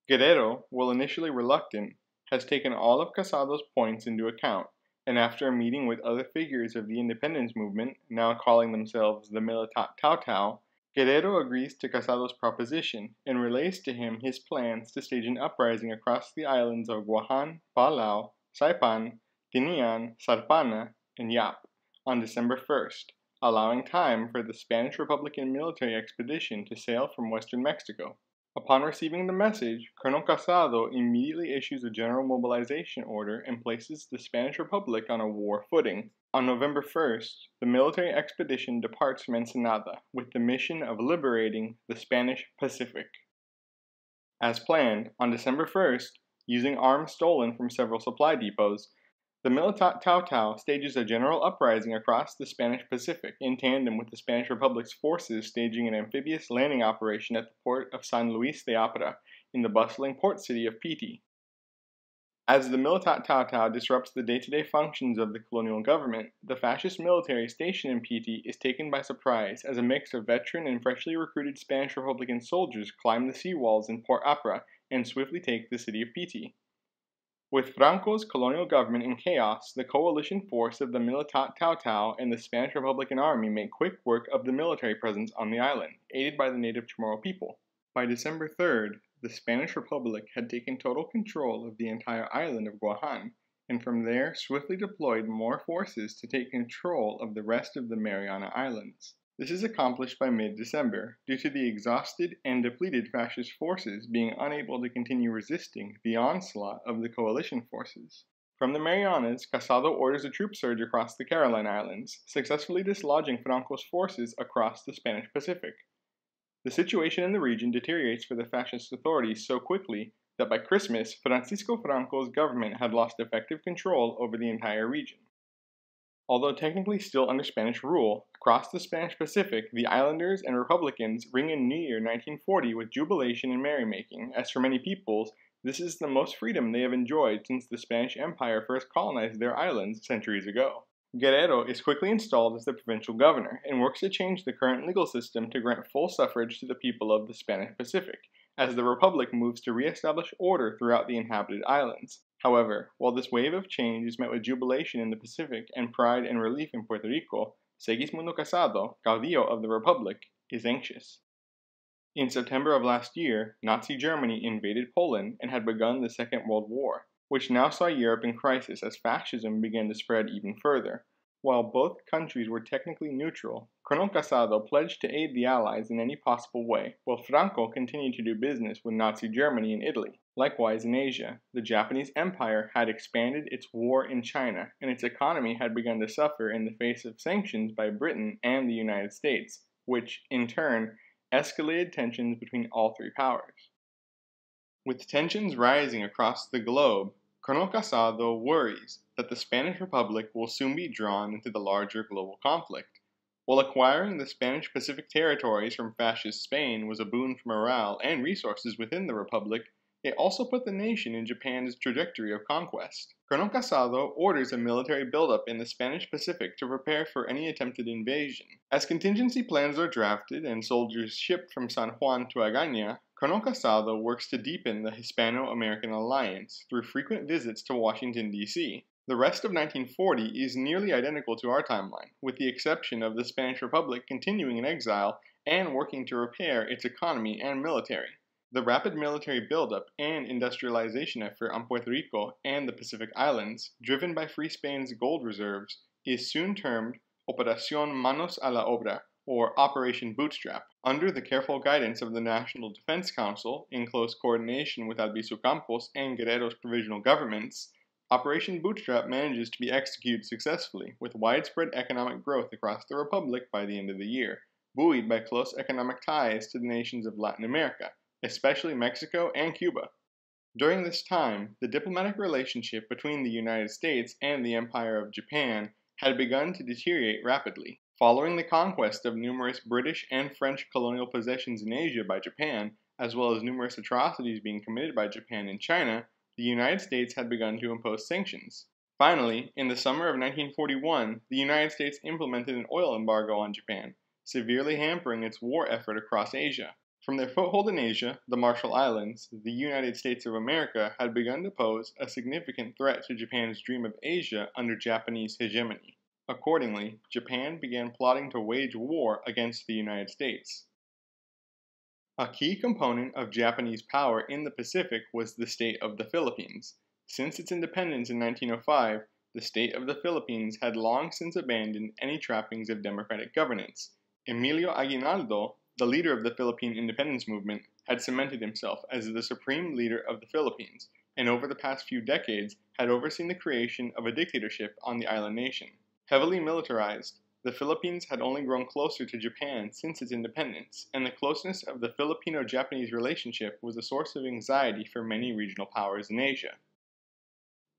Guerrero, while initially reluctant, has taken all of Casado's points into account and after a meeting with other figures of the independence movement, now calling themselves the Militat Tau Tau, Guerrero agrees to Casado's proposition and relays to him his plans to stage an uprising across the islands of Guahan, Palau, Saipan, Tinian, Sarpana, and Yap on December 1st, allowing time for the Spanish Republican military expedition to sail from western Mexico. Upon receiving the message, Colonel Casado immediately issues a general mobilization order and places the Spanish Republic on a war footing. On November 1st, the military expedition departs from Ensenada with the mission of liberating the Spanish Pacific. As planned, on December 1st, using arms stolen from several supply depots, the Militat Tau Tau stages a general uprising across the Spanish Pacific in tandem with the Spanish Republic's forces staging an amphibious landing operation at the port of San Luis de Apra in the bustling port city of Piti. As the Militat Tau Tau disrupts the day to day functions of the colonial government, the fascist military stationed in Piti is taken by surprise as a mix of veteran and freshly recruited Spanish Republican soldiers climb the sea walls in Port Apra and swiftly take the city of Piti. With Franco's colonial government in chaos, the coalition force of the Militat Tau Tau and the Spanish Republican Army make quick work of the military presence on the island, aided by the native Chamorro people. By December 3rd, the Spanish Republic had taken total control of the entire island of Guahan, and from there swiftly deployed more forces to take control of the rest of the Mariana Islands. This is accomplished by mid December, due to the exhausted and depleted fascist forces being unable to continue resisting the onslaught of the coalition forces. From the Marianas, Casado orders a troop surge across the Caroline Islands, successfully dislodging Franco's forces across the Spanish Pacific. The situation in the region deteriorates for the fascist authorities so quickly that by Christmas, Francisco Franco's government had lost effective control over the entire region. Although technically still under Spanish rule, across the Spanish Pacific, the islanders and Republicans ring in New Year 1940 with jubilation and merrymaking, as for many peoples, this is the most freedom they have enjoyed since the Spanish Empire first colonized their islands centuries ago. Guerrero is quickly installed as the provincial governor and works to change the current legal system to grant full suffrage to the people of the Spanish Pacific, as the Republic moves to re-establish order throughout the inhabited islands. However, while this wave of change is met with jubilation in the Pacific and pride and relief in Puerto Rico, Segismundo Casado, caudillo of the Republic, is anxious. In September of last year, Nazi Germany invaded Poland and had begun the Second World War, which now saw Europe in crisis as fascism began to spread even further, while both countries were technically neutral, Colonel Casado pledged to aid the Allies in any possible way, while Franco continued to do business with Nazi Germany in Italy. Likewise, in Asia, the Japanese Empire had expanded its war in China, and its economy had begun to suffer in the face of sanctions by Britain and the United States, which, in turn, escalated tensions between all three powers. With tensions rising across the globe, Colonel Casado worries that the Spanish Republic will soon be drawn into the larger global conflict. While acquiring the Spanish Pacific territories from fascist Spain was a boon for morale and resources within the Republic, it also put the nation in Japan's trajectory of conquest. Colonel Casado orders a military buildup in the Spanish Pacific to prepare for any attempted invasion. As contingency plans are drafted and soldiers shipped from San Juan to Agaña, Colonel Casado works to deepen the Hispano American alliance through frequent visits to Washington, D.C. The rest of 1940 is nearly identical to our timeline, with the exception of the Spanish Republic continuing in exile and working to repair its economy and military. The rapid military buildup and industrialization effort on Puerto Rico and the Pacific Islands, driven by Free Spain's gold reserves, is soon termed Operación Manos a la Obra, or Operation Bootstrap. Under the careful guidance of the National Defense Council, in close coordination with Albizu Campos and Guerrero's provisional governments, Operation Bootstrap manages to be executed successfully, with widespread economic growth across the Republic by the end of the year, buoyed by close economic ties to the nations of Latin America, especially Mexico and Cuba. During this time, the diplomatic relationship between the United States and the Empire of Japan had begun to deteriorate rapidly. Following the conquest of numerous British and French colonial possessions in Asia by Japan, as well as numerous atrocities being committed by Japan in China, the United States had begun to impose sanctions. Finally, in the summer of 1941, the United States implemented an oil embargo on Japan, severely hampering its war effort across Asia. From their foothold in Asia, the Marshall Islands, the United States of America had begun to pose a significant threat to Japan's dream of Asia under Japanese hegemony. Accordingly, Japan began plotting to wage war against the United States. A key component of Japanese power in the Pacific was the state of the Philippines. Since its independence in 1905, the state of the Philippines had long since abandoned any trappings of democratic governance. Emilio Aguinaldo, the leader of the Philippine independence movement, had cemented himself as the supreme leader of the Philippines, and over the past few decades had overseen the creation of a dictatorship on the island nation. Heavily militarized, the Philippines had only grown closer to Japan since its independence, and the closeness of the Filipino Japanese relationship was a source of anxiety for many regional powers in Asia.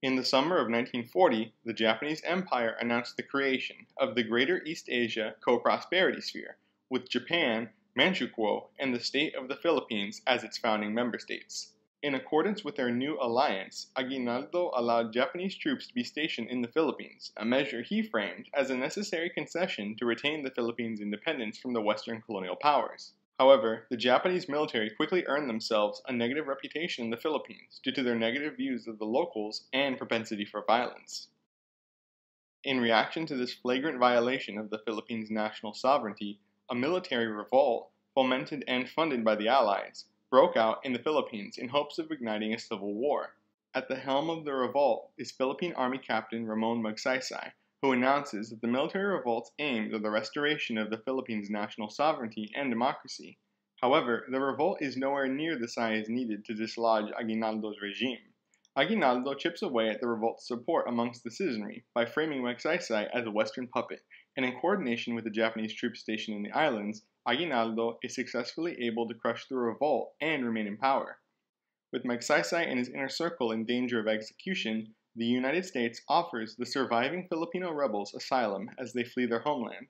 In the summer of 1940, the Japanese Empire announced the creation of the Greater East Asia Co-Prosperity Sphere, with Japan, Manchukuo, and the State of the Philippines as its founding member states. In accordance with their new alliance, Aguinaldo allowed Japanese troops to be stationed in the Philippines, a measure he framed as a necessary concession to retain the Philippines' independence from the Western colonial powers. However, the Japanese military quickly earned themselves a negative reputation in the Philippines due to their negative views of the locals and propensity for violence. In reaction to this flagrant violation of the Philippines' national sovereignty, a military revolt, fomented and funded by the Allies, broke out in the Philippines in hopes of igniting a civil war. At the helm of the revolt is Philippine Army Captain Ramon Magsaysay, who announces that the military revolt's aims are the restoration of the Philippines' national sovereignty and democracy. However, the revolt is nowhere near the size needed to dislodge Aguinaldo's regime. Aguinaldo chips away at the revolt's support amongst the citizenry by framing Magsaysay as a Western puppet, and in coordination with the Japanese troops stationed in the islands, Aguinaldo is successfully able to crush the revolt and remain in power. With Magsaysay and his inner circle in danger of execution, the United States offers the surviving Filipino rebels asylum as they flee their homeland.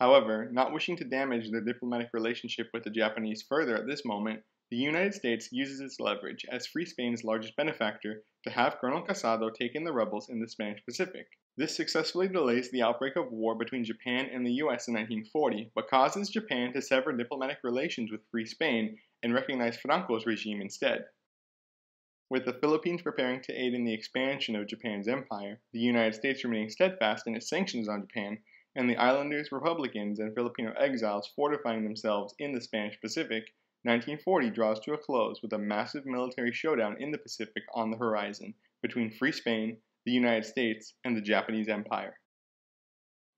However, not wishing to damage their diplomatic relationship with the Japanese further at this moment, the United States uses its leverage as Free Spain's largest benefactor to have Colonel Casado take in the rebels in the Spanish Pacific. This successfully delays the outbreak of war between Japan and the US in 1940, but causes Japan to sever diplomatic relations with Free Spain and recognize Franco's regime instead. With the Philippines preparing to aid in the expansion of Japan's empire, the United States remaining steadfast in its sanctions on Japan, and the islanders, Republicans, and Filipino exiles fortifying themselves in the Spanish Pacific, 1940 draws to a close with a massive military showdown in the Pacific on the horizon between Free Spain, the United States, and the Japanese Empire.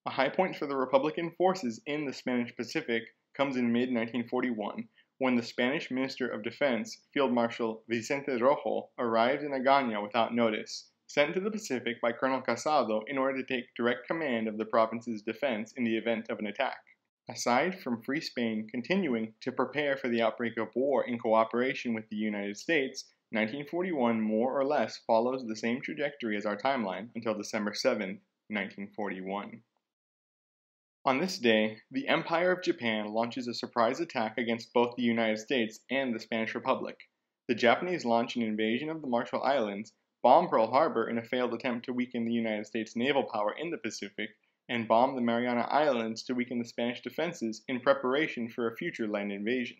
A high point for the Republican forces in the Spanish Pacific comes in mid 1941 when the Spanish Minister of Defense, Field Marshal Vicente Rojo, arrived in Agaña without notice, sent to the Pacific by Colonel Casado in order to take direct command of the province's defense in the event of an attack. Aside from Free Spain continuing to prepare for the outbreak of war in cooperation with the United States, 1941 more or less follows the same trajectory as our timeline until December 7, 1941. On this day, the Empire of Japan launches a surprise attack against both the United States and the Spanish Republic. The Japanese launch an invasion of the Marshall Islands, bomb Pearl Harbor in a failed attempt to weaken the United States naval power in the Pacific, and bomb the Mariana Islands to weaken the Spanish defenses in preparation for a future land invasion.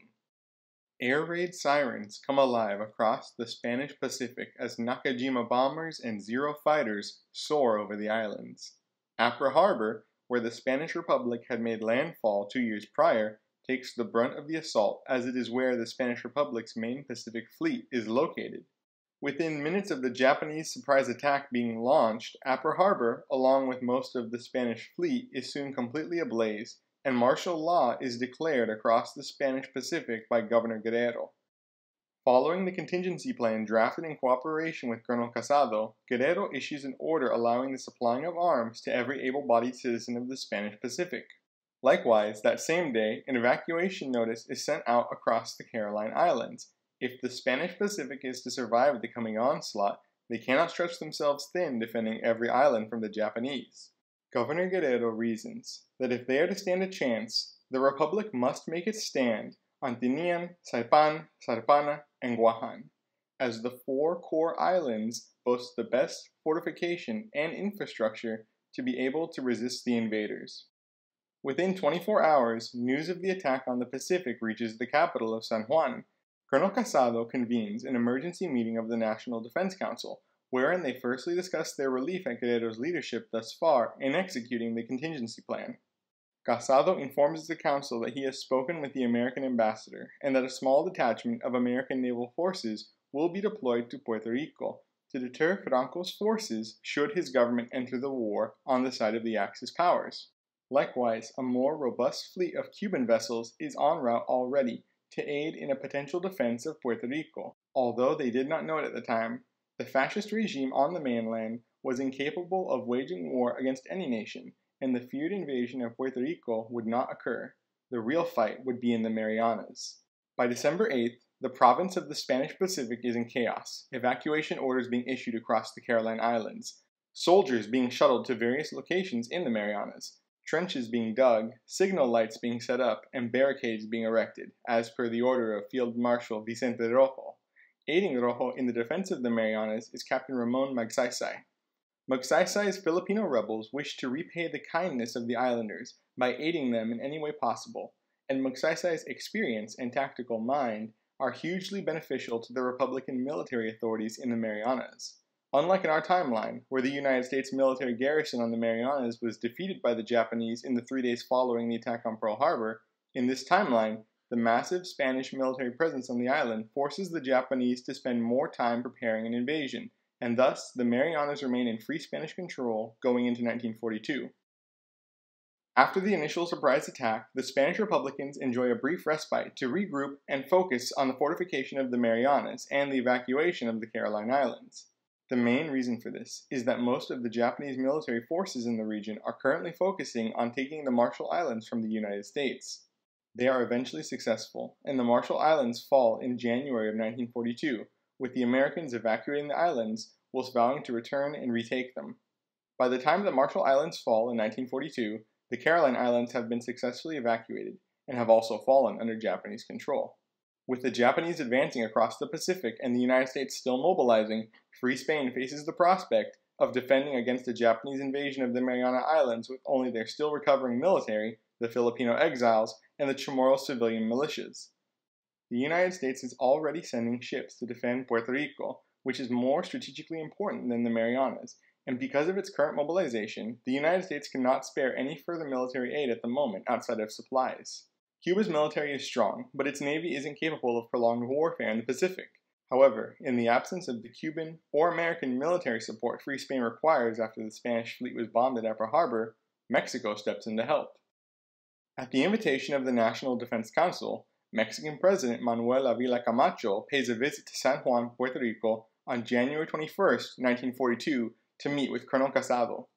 Air raid sirens come alive across the Spanish Pacific as Nakajima bombers and Zero fighters soar over the islands. Apra Harbor where the Spanish Republic had made landfall two years prior, takes the brunt of the assault as it is where the Spanish Republic's main Pacific fleet is located. Within minutes of the Japanese surprise attack being launched, Apra Harbor, along with most of the Spanish fleet, is soon completely ablaze, and martial law is declared across the Spanish Pacific by Governor Guerrero. Following the contingency plan drafted in cooperation with Colonel Casado, Guerrero issues an order allowing the supplying of arms to every able-bodied citizen of the Spanish Pacific. Likewise, that same day, an evacuation notice is sent out across the Caroline Islands. If the Spanish Pacific is to survive the coming onslaught, they cannot stretch themselves thin defending every island from the Japanese. Governor Guerrero reasons that if they are to stand a chance, the Republic must make its stand on Tinian, Saipan, Sarpana, and Guahan, as the four core islands boast the best fortification and infrastructure to be able to resist the invaders. Within 24 hours, news of the attack on the Pacific reaches the capital of San Juan. Colonel Casado convenes an emergency meeting of the National Defense Council, wherein they firstly discuss their relief at Guerrero's leadership thus far in executing the contingency plan. Casado informs the council that he has spoken with the American ambassador and that a small detachment of American naval forces will be deployed to Puerto Rico to deter Franco's forces should his government enter the war on the side of the Axis powers. Likewise, a more robust fleet of Cuban vessels is en route already to aid in a potential defense of Puerto Rico. Although they did not know it at the time, the fascist regime on the mainland was incapable of waging war against any nation, and the feared invasion of Puerto Rico would not occur. The real fight would be in the Marianas. By December 8th, the province of the Spanish Pacific is in chaos, evacuation orders being issued across the Caroline Islands, soldiers being shuttled to various locations in the Marianas, trenches being dug, signal lights being set up, and barricades being erected, as per the order of Field Marshal Vicente Rojo. Aiding Rojo in the defense of the Marianas is Captain Ramon Magsaysay. Magsaysay's Filipino rebels wish to repay the kindness of the islanders by aiding them in any way possible, and Magsaysay's experience and tactical mind are hugely beneficial to the Republican military authorities in the Marianas. Unlike in our timeline, where the United States military garrison on the Marianas was defeated by the Japanese in the three days following the attack on Pearl Harbor, in this timeline, the massive Spanish military presence on the island forces the Japanese to spend more time preparing an invasion, and thus the Marianas remain in free Spanish control going into 1942. After the initial surprise attack, the Spanish Republicans enjoy a brief respite to regroup and focus on the fortification of the Marianas and the evacuation of the Caroline Islands. The main reason for this is that most of the Japanese military forces in the region are currently focusing on taking the Marshall Islands from the United States. They are eventually successful, and the Marshall Islands fall in January of 1942, with the Americans evacuating the islands whilst vowing to return and retake them. By the time the Marshall Islands fall in 1942, the Caroline Islands have been successfully evacuated and have also fallen under Japanese control. With the Japanese advancing across the Pacific and the United States still mobilizing, Free Spain faces the prospect of defending against a Japanese invasion of the Mariana Islands with only their still recovering military, the Filipino exiles, and the Chamorro civilian militias. The United States is already sending ships to defend Puerto Rico, which is more strategically important than the Marianas, and because of its current mobilization, the United States cannot spare any further military aid at the moment outside of supplies. Cuba's military is strong, but its navy isn't capable of prolonged warfare in the Pacific. However, in the absence of the Cuban or American military support Free Spain requires after the Spanish fleet was bombed at Apra Harbor, Mexico steps in to help. At the invitation of the National Defense Council, Mexican President Manuel Avila Camacho pays a visit to San Juan, Puerto Rico on January 21, 1942, to meet with Colonel Casado.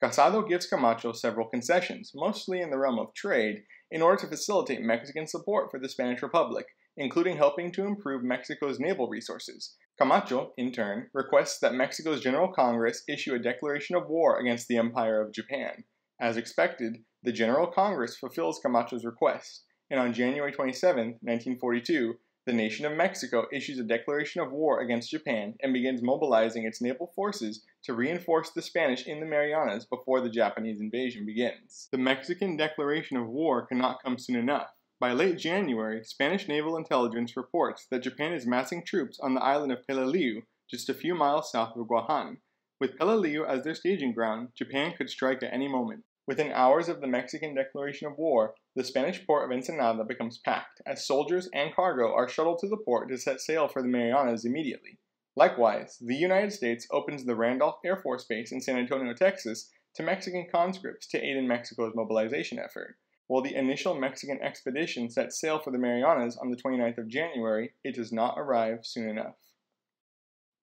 Casado gives Camacho several concessions, mostly in the realm of trade, in order to facilitate Mexican support for the Spanish Republic, including helping to improve Mexico's naval resources. Camacho, in turn, requests that Mexico's General Congress issue a declaration of war against the Empire of Japan. As expected, the General Congress fulfills Camacho's request, and on January 27, 1942, the nation of Mexico issues a declaration of war against Japan and begins mobilizing its naval forces to reinforce the Spanish in the Marianas before the Japanese invasion begins. The Mexican declaration of war cannot come soon enough. By late January, Spanish naval intelligence reports that Japan is massing troops on the island of Peleliu, just a few miles south of Guahan. With Peleliu as their staging ground, Japan could strike at any moment. Within hours of the Mexican declaration of war, the Spanish port of Ensenada becomes packed, as soldiers and cargo are shuttled to the port to set sail for the Marianas immediately. Likewise, the United States opens the Randolph Air Force Base in San Antonio, Texas, to Mexican conscripts to aid in Mexico's mobilization effort. While the initial Mexican expedition sets sail for the Marianas on the 29th of January, it does not arrive soon enough.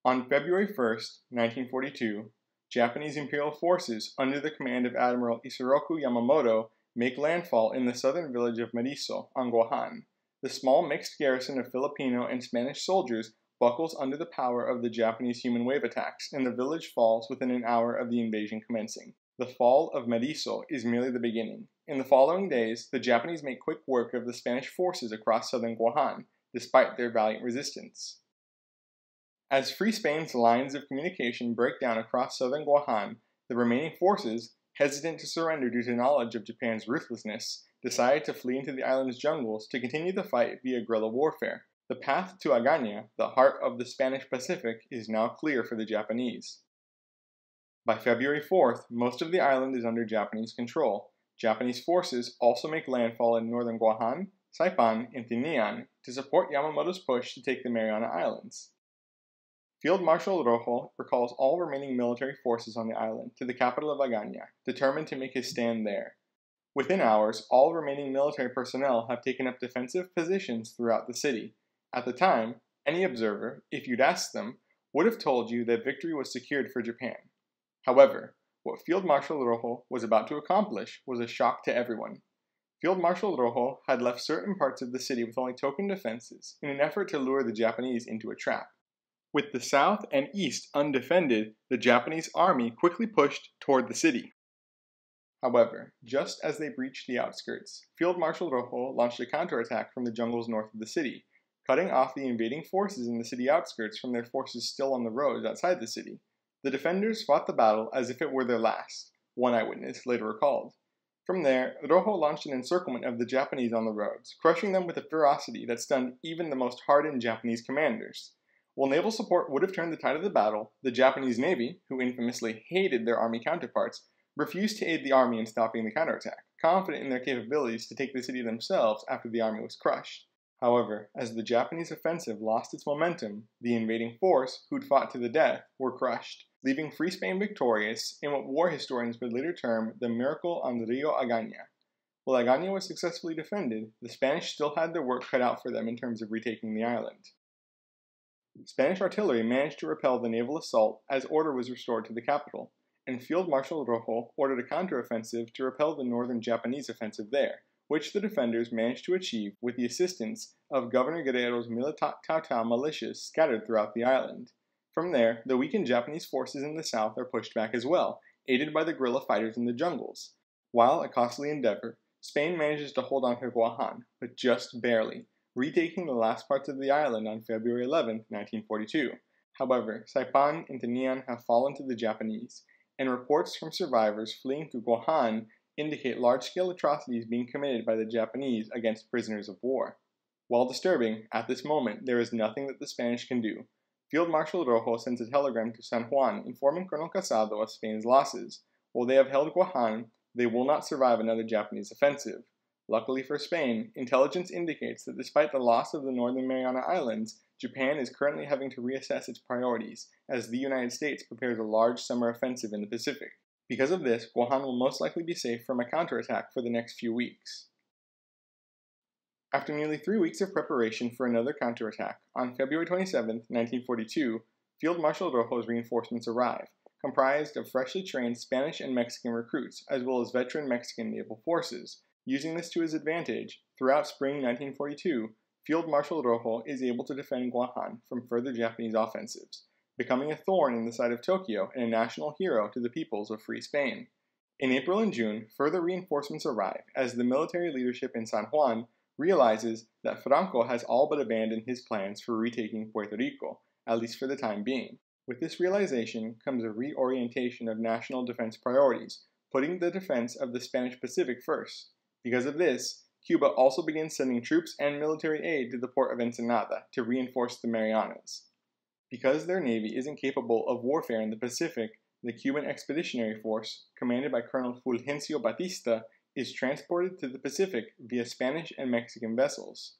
On February 1, 1942, Japanese imperial forces under the command of Admiral Isoroku Yamamoto make landfall in the southern village of Merizo on Guajan. The small mixed garrison of Filipino and Spanish soldiers buckles under the power of the Japanese human wave attacks, and the village falls within an hour of the invasion commencing. The fall of Merizo is merely the beginning. In the following days, the Japanese make quick work of the Spanish forces across southern Guajan, despite their valiant resistance. As Free Spain's lines of communication break down across southern Guajan, the remaining forces, hesitant to surrender due to knowledge of Japan's ruthlessness, decide to flee into the island's jungles to continue the fight via guerrilla warfare. The path to Agaña, the heart of the Spanish Pacific, is now clear for the Japanese. By February 4th, most of the island is under Japanese control. Japanese forces also make landfall in northern Guajan, Saipan, and Tinian to support Yamamoto's push to take the Mariana Islands. Field Marshal Rojo recalls all remaining military forces on the island to the capital of Agaña, determined to make his stand there. Within hours, all remaining military personnel have taken up defensive positions throughout the city. At the time, any observer, if you'd asked them, would have told you that victory was secured for Japan. However, what Field Marshal Rojo was about to accomplish was a shock to everyone. Field Marshal Rojo had left certain parts of the city with only token defenses in an effort to lure the Japanese into a trap. With the south and east undefended, the Japanese army quickly pushed toward the city. However, just as they breached the outskirts, Field Marshal Rojo launched a counterattack from the jungles north of the city, cutting off the invading forces in the city outskirts from their forces still on the roads outside the city. The defenders fought the battle as if it were their last, one eyewitness later recalled. From there, Rojo launched an encirclement of the Japanese on the roads, crushing them with a ferocity that stunned even the most hardened Japanese commanders. While naval support would have turned the tide of the battle, the Japanese Navy, who infamously hated their army counterparts, refused to aid the army in stopping the counterattack, confident in their capabilities to take the city themselves after the army was crushed. However, as the Japanese offensive lost its momentum, the invading force, who'd fought to the death, were crushed, leaving Free Spain victorious in what war historians would later term the Miracle on the Rio Agaña. While Agaña was successfully defended, the Spanish still had their work cut out for them in terms of retaking the island. Spanish artillery managed to repel the naval assault as order was restored to the capital, and Field Marshal Rojo ordered a counteroffensive to repel the northern Japanese offensive there, which the defenders managed to achieve with the assistance of Governor Guerrero's Militat Tau Tau militias scattered throughout the island. From there, the weakened Japanese forces in the south are pushed back as well, aided by the guerrilla fighters in the jungles. While a costly endeavor, Spain manages to hold on to Guahan, but just barely, retaking the last parts of the island on February 11, 1942. However, Saipan and Tinian have fallen to the Japanese, and reports from survivors fleeing to Guahan indicate large-scale atrocities being committed by the Japanese against prisoners of war. While disturbing, at this moment there is nothing that the Spanish can do. Field Marshal Rojo sends a telegram to San Juan informing Colonel Casado of Spain's losses. While they have held Guahan, they will not survive another Japanese offensive. Luckily for Spain, intelligence indicates that despite the loss of the Northern Mariana Islands, Japan is currently having to reassess its priorities as the United States prepares a large summer offensive in the Pacific. Because of this, Guahan will most likely be safe from a counterattack for the next few weeks. After nearly three weeks of preparation for another counterattack, on February 27, 1942, Field Marshal Rojo's reinforcements arrive, comprised of freshly trained Spanish and Mexican recruits, as well as veteran Mexican naval forces. Using this to his advantage, throughout spring 1942, Field Marshal Rojo is able to defend Guahan from further Japanese offensives, becoming a thorn in the side of Tokyo and a national hero to the peoples of Free Spain. In April and June, further reinforcements arrive as the military leadership in San Juan realizes that Franco has all but abandoned his plans for retaking Puerto Rico, at least for the time being. With this realization comes a reorientation of national defense priorities, putting the defense of the Spanish Pacific first. Because of this, Cuba also begins sending troops and military aid to the port of Ensenada to reinforce the Marianas. Because their navy isn't capable of warfare in the Pacific, the Cuban Expeditionary Force, commanded by Colonel Fulgencio Batista, is transported to the Pacific via Spanish and Mexican vessels.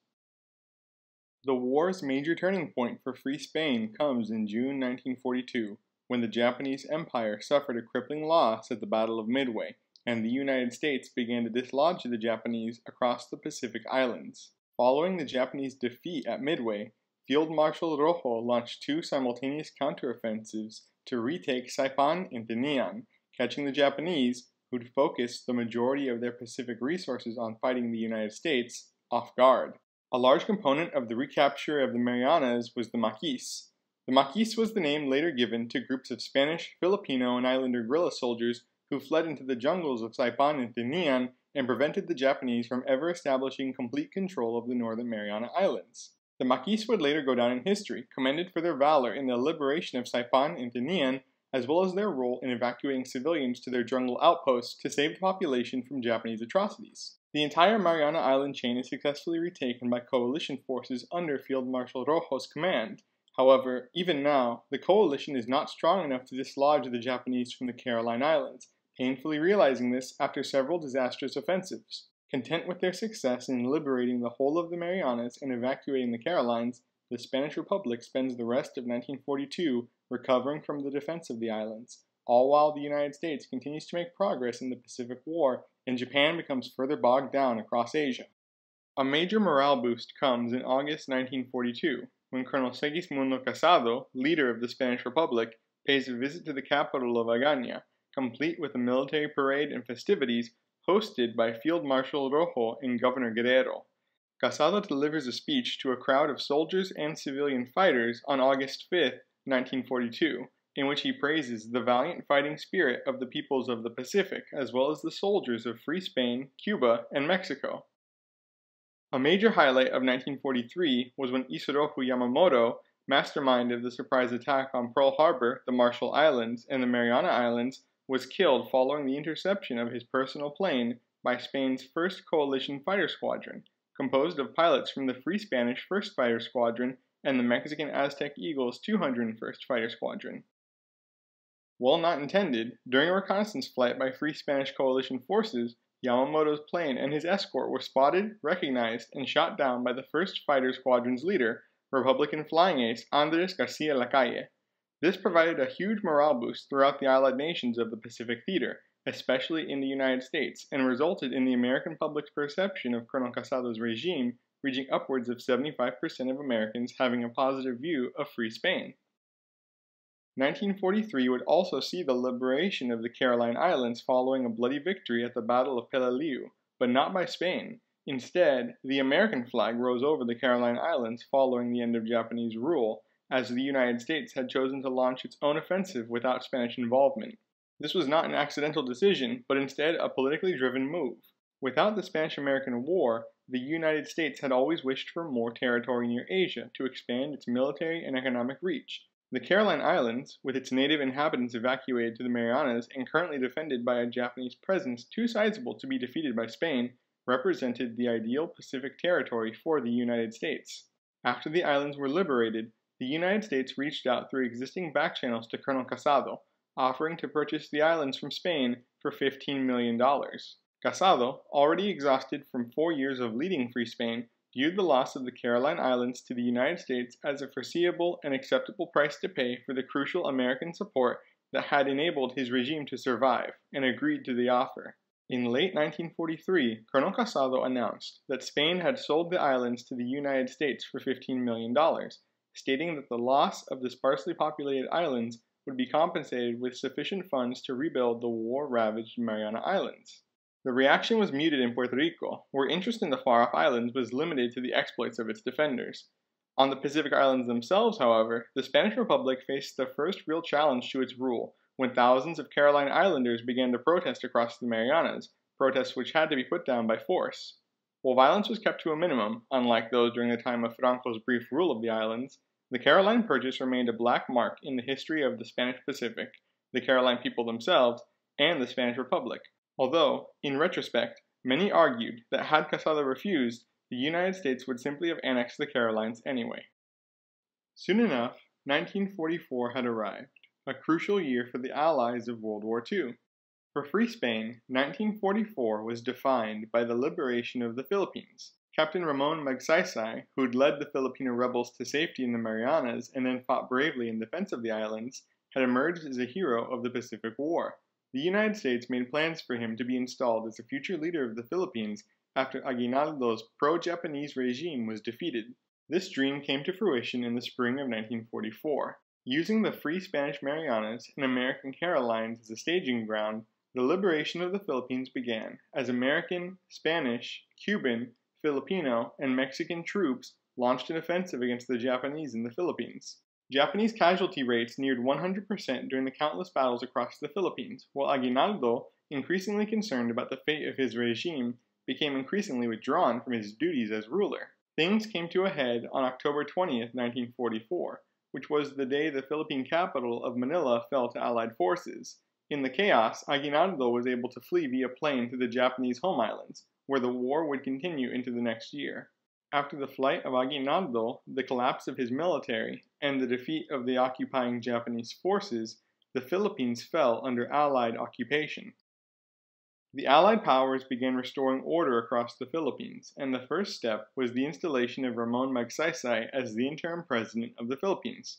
The war's major turning point for Free Spain comes in June 1942, when the Japanese Empire suffered a crippling loss at the Battle of Midway, and the United States began to dislodge the Japanese across the Pacific Islands. Following the Japanese defeat at Midway, Field Marshal Rojo launched two simultaneous counteroffensives to retake Saipan and Tinian, catching the Japanese, who'd focused the majority of their Pacific resources on fighting the United States, off guard. A large component of the recapture of the Marianas was the Maquis. The Maquis was the name later given to groups of Spanish, Filipino, and Islander guerrilla soldiers who fled into the jungles of Saipan and Tinian and prevented the Japanese from ever establishing complete control of the northern Mariana Islands. The Maquis would later go down in history, commended for their valor in the liberation of Saipan and Tinian, as well as their role in evacuating civilians to their jungle outposts to save the population from Japanese atrocities. The entire Mariana Island chain is successfully retaken by coalition forces under Field Marshal Rojo's command. However, even now, the coalition is not strong enough to dislodge the Japanese from the Caroline Islands, painfully realizing this after several disastrous offensives. Content with their success in liberating the whole of the Marianas and evacuating the Carolines, the Spanish Republic spends the rest of 1942 recovering from the defense of the islands, all while the United States continues to make progress in the Pacific War and Japan becomes further bogged down across Asia. A major morale boost comes in August 1942 when Colonel Segismundo Casado, leader of the Spanish Republic, pays a visit to the capital of Agaña, complete with a military parade and festivities hosted by Field Marshal Rojo and Governor Guerrero. Casado delivers a speech to a crowd of soldiers and civilian fighters on August 5, 1942, in which he praises the valiant fighting spirit of the peoples of the Pacific, as well as the soldiers of Free Spain, Cuba, and Mexico. A major highlight of 1943 was when Isoroku Yamamoto, mastermind of the surprise attack on Pearl Harbor, the Marshall Islands, and the Mariana Islands, was killed following the interception of his personal plane by Spain's 1st Coalition Fighter Squadron, composed of pilots from the Free Spanish 1st Fighter Squadron and the Mexican Aztec Eagles 201st Fighter Squadron. Well not intended, during a reconnaissance flight by Free Spanish Coalition forces, Yamamoto's plane and his escort were spotted, recognized, and shot down by the 1st Fighter Squadron's leader, Republican flying ace Andres Garcia Lacalle. This provided a huge morale boost throughout the allied nations of the Pacific theater, especially in the United States, and resulted in the American public's perception of Colonel Casado's regime reaching upwards of 75% of Americans having a positive view of Free Spain. 1943 would also see the liberation of the Caroline Islands following a bloody victory at the Battle of Peleliu, but not by Spain. Instead, the American flag rose over the Caroline Islands following the end of Japanese rule, as the United States had chosen to launch its own offensive without Spanish involvement. This was not an accidental decision, but instead a politically driven move. Without the Spanish American War, the United States had always wished for more territory near Asia to expand its military and economic reach, the Caroline Islands, with its native inhabitants evacuated to the Marianas and currently defended by a Japanese presence too sizable to be defeated by Spain, represented the ideal Pacific territory for the United States. After the islands were liberated, the United States reached out through existing back channels to Colonel Casado, offering to purchase the islands from Spain for $15 million. Casado, already exhausted from four years of leading Free Spain, viewed the loss of the Caroline Islands to the United States as a foreseeable and acceptable price to pay for the crucial American support that had enabled his regime to survive, and agreed to the offer. In late 1943, Colonel Casado announced that Spain had sold the islands to the United States for $15 million, stating that the loss of the sparsely populated islands would be compensated with sufficient funds to rebuild the war ravaged Mariana Islands. The reaction was muted in Puerto Rico, where interest in the far-off islands was limited to the exploits of its defenders. On the Pacific Islands themselves, however, the Spanish Republic faced the first real challenge to its rule when thousands of Caroline Islanders began to protest across the Marianas, protests which had to be put down by force. While violence was kept to a minimum, unlike those during the time of Franco's brief rule of the islands, the Caroline Purchase remained a black mark in the history of the Spanish Pacific, the Caroline people themselves, and the Spanish Republic although, in retrospect, many argued that had Casado refused, the United States would simply have annexed the Carolines anyway. Soon enough, 1944 had arrived, a crucial year for the Allies of World War II. For Free Spain, 1944 was defined by the liberation of the Philippines. Captain Ramon Magsaysay, who had led the Filipino rebels to safety in the Marianas and then fought bravely in defense of the islands, had emerged as a hero of the Pacific War. The United States made plans for him to be installed as the future leader of the Philippines after Aguinaldo's pro-Japanese regime was defeated. This dream came to fruition in the spring of 1944. Using the Free Spanish Marianas and American Carolines as a staging ground, the liberation of the Philippines began as American, Spanish, Cuban, Filipino, and Mexican troops launched an offensive against the Japanese in the Philippines. Japanese casualty rates neared 100% during the countless battles across the Philippines, while Aguinaldo, increasingly concerned about the fate of his regime, became increasingly withdrawn from his duties as ruler. Things came to a head on October 20, 1944, which was the day the Philippine capital of Manila fell to Allied forces. In the chaos, Aguinaldo was able to flee via plane to the Japanese home islands, where the war would continue into the next year. After the flight of Aguinaldo, the collapse of his military, and the defeat of the occupying Japanese forces, the Philippines fell under Allied occupation. The Allied powers began restoring order across the Philippines, and the first step was the installation of Ramon Magsaysay as the interim president of the Philippines.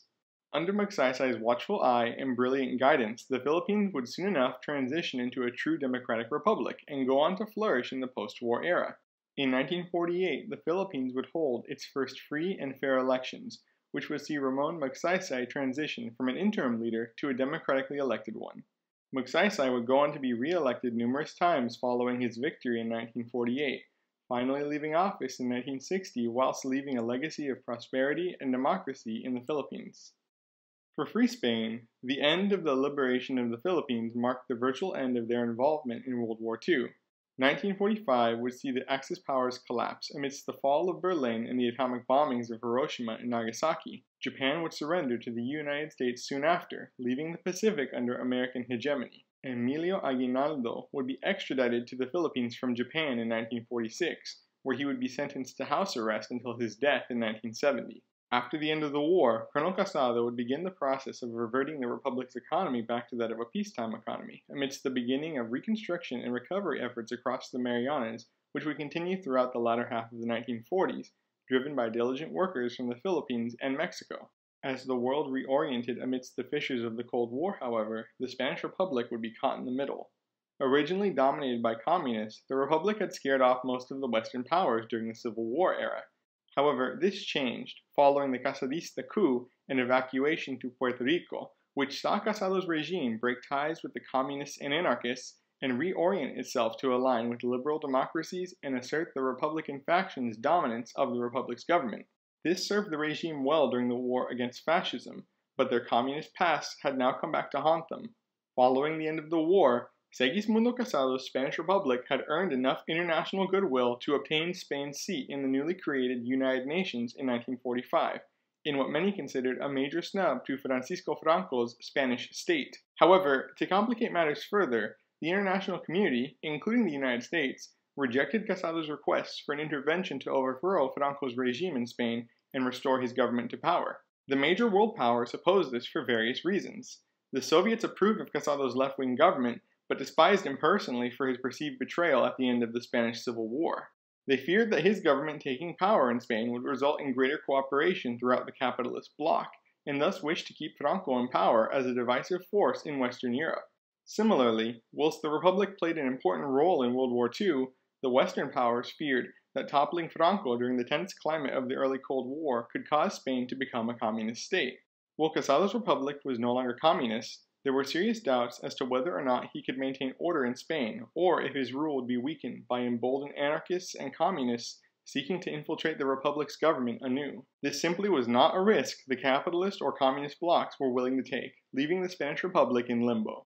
Under Magsaysay's watchful eye and brilliant guidance, the Philippines would soon enough transition into a true democratic republic and go on to flourish in the post-war era. In 1948, the Philippines would hold its first free and fair elections, which would see Ramon Magsaysay transition from an interim leader to a democratically elected one. Magsaysay would go on to be re-elected numerous times following his victory in 1948, finally leaving office in 1960 whilst leaving a legacy of prosperity and democracy in the Philippines. For Free Spain, the end of the liberation of the Philippines marked the virtual end of their involvement in World War II. 1945 would see the Axis powers collapse amidst the fall of Berlin and the atomic bombings of Hiroshima and Nagasaki. Japan would surrender to the United States soon after, leaving the Pacific under American hegemony. Emilio Aguinaldo would be extradited to the Philippines from Japan in 1946, where he would be sentenced to house arrest until his death in 1970. After the end of the war, Colonel Casado would begin the process of reverting the Republic's economy back to that of a peacetime economy, amidst the beginning of reconstruction and recovery efforts across the Marianas, which would continue throughout the latter half of the 1940s, driven by diligent workers from the Philippines and Mexico. As the world reoriented amidst the fissures of the Cold War, however, the Spanish Republic would be caught in the middle. Originally dominated by communists, the Republic had scared off most of the Western powers during the Civil War era, However, this changed following the Casadista coup and evacuation to Puerto Rico, which saw Casado's regime break ties with the communists and anarchists and reorient itself to align with liberal democracies and assert the Republican faction's dominance of the Republic's government. This served the regime well during the war against fascism, but their communist past had now come back to haunt them. Following the end of the war, Segismundo Casado's Spanish Republic had earned enough international goodwill to obtain Spain's seat in the newly created United Nations in 1945, in what many considered a major snub to Francisco Franco's Spanish state. However, to complicate matters further, the international community, including the United States, rejected Casado's requests for an intervention to overthrow Franco's regime in Spain and restore his government to power. The major world powers opposed this for various reasons. The Soviets approved of Casado's left wing government but despised him personally for his perceived betrayal at the end of the Spanish Civil War. They feared that his government taking power in Spain would result in greater cooperation throughout the capitalist bloc, and thus wished to keep Franco in power as a divisive force in Western Europe. Similarly, whilst the Republic played an important role in World War II, the Western powers feared that toppling Franco during the tense climate of the early Cold War could cause Spain to become a communist state. While Casado's republic was no longer communist, there were serious doubts as to whether or not he could maintain order in Spain, or if his rule would be weakened by emboldened anarchists and communists seeking to infiltrate the Republic's government anew. This simply was not a risk the capitalist or communist blocs were willing to take, leaving the Spanish Republic in limbo.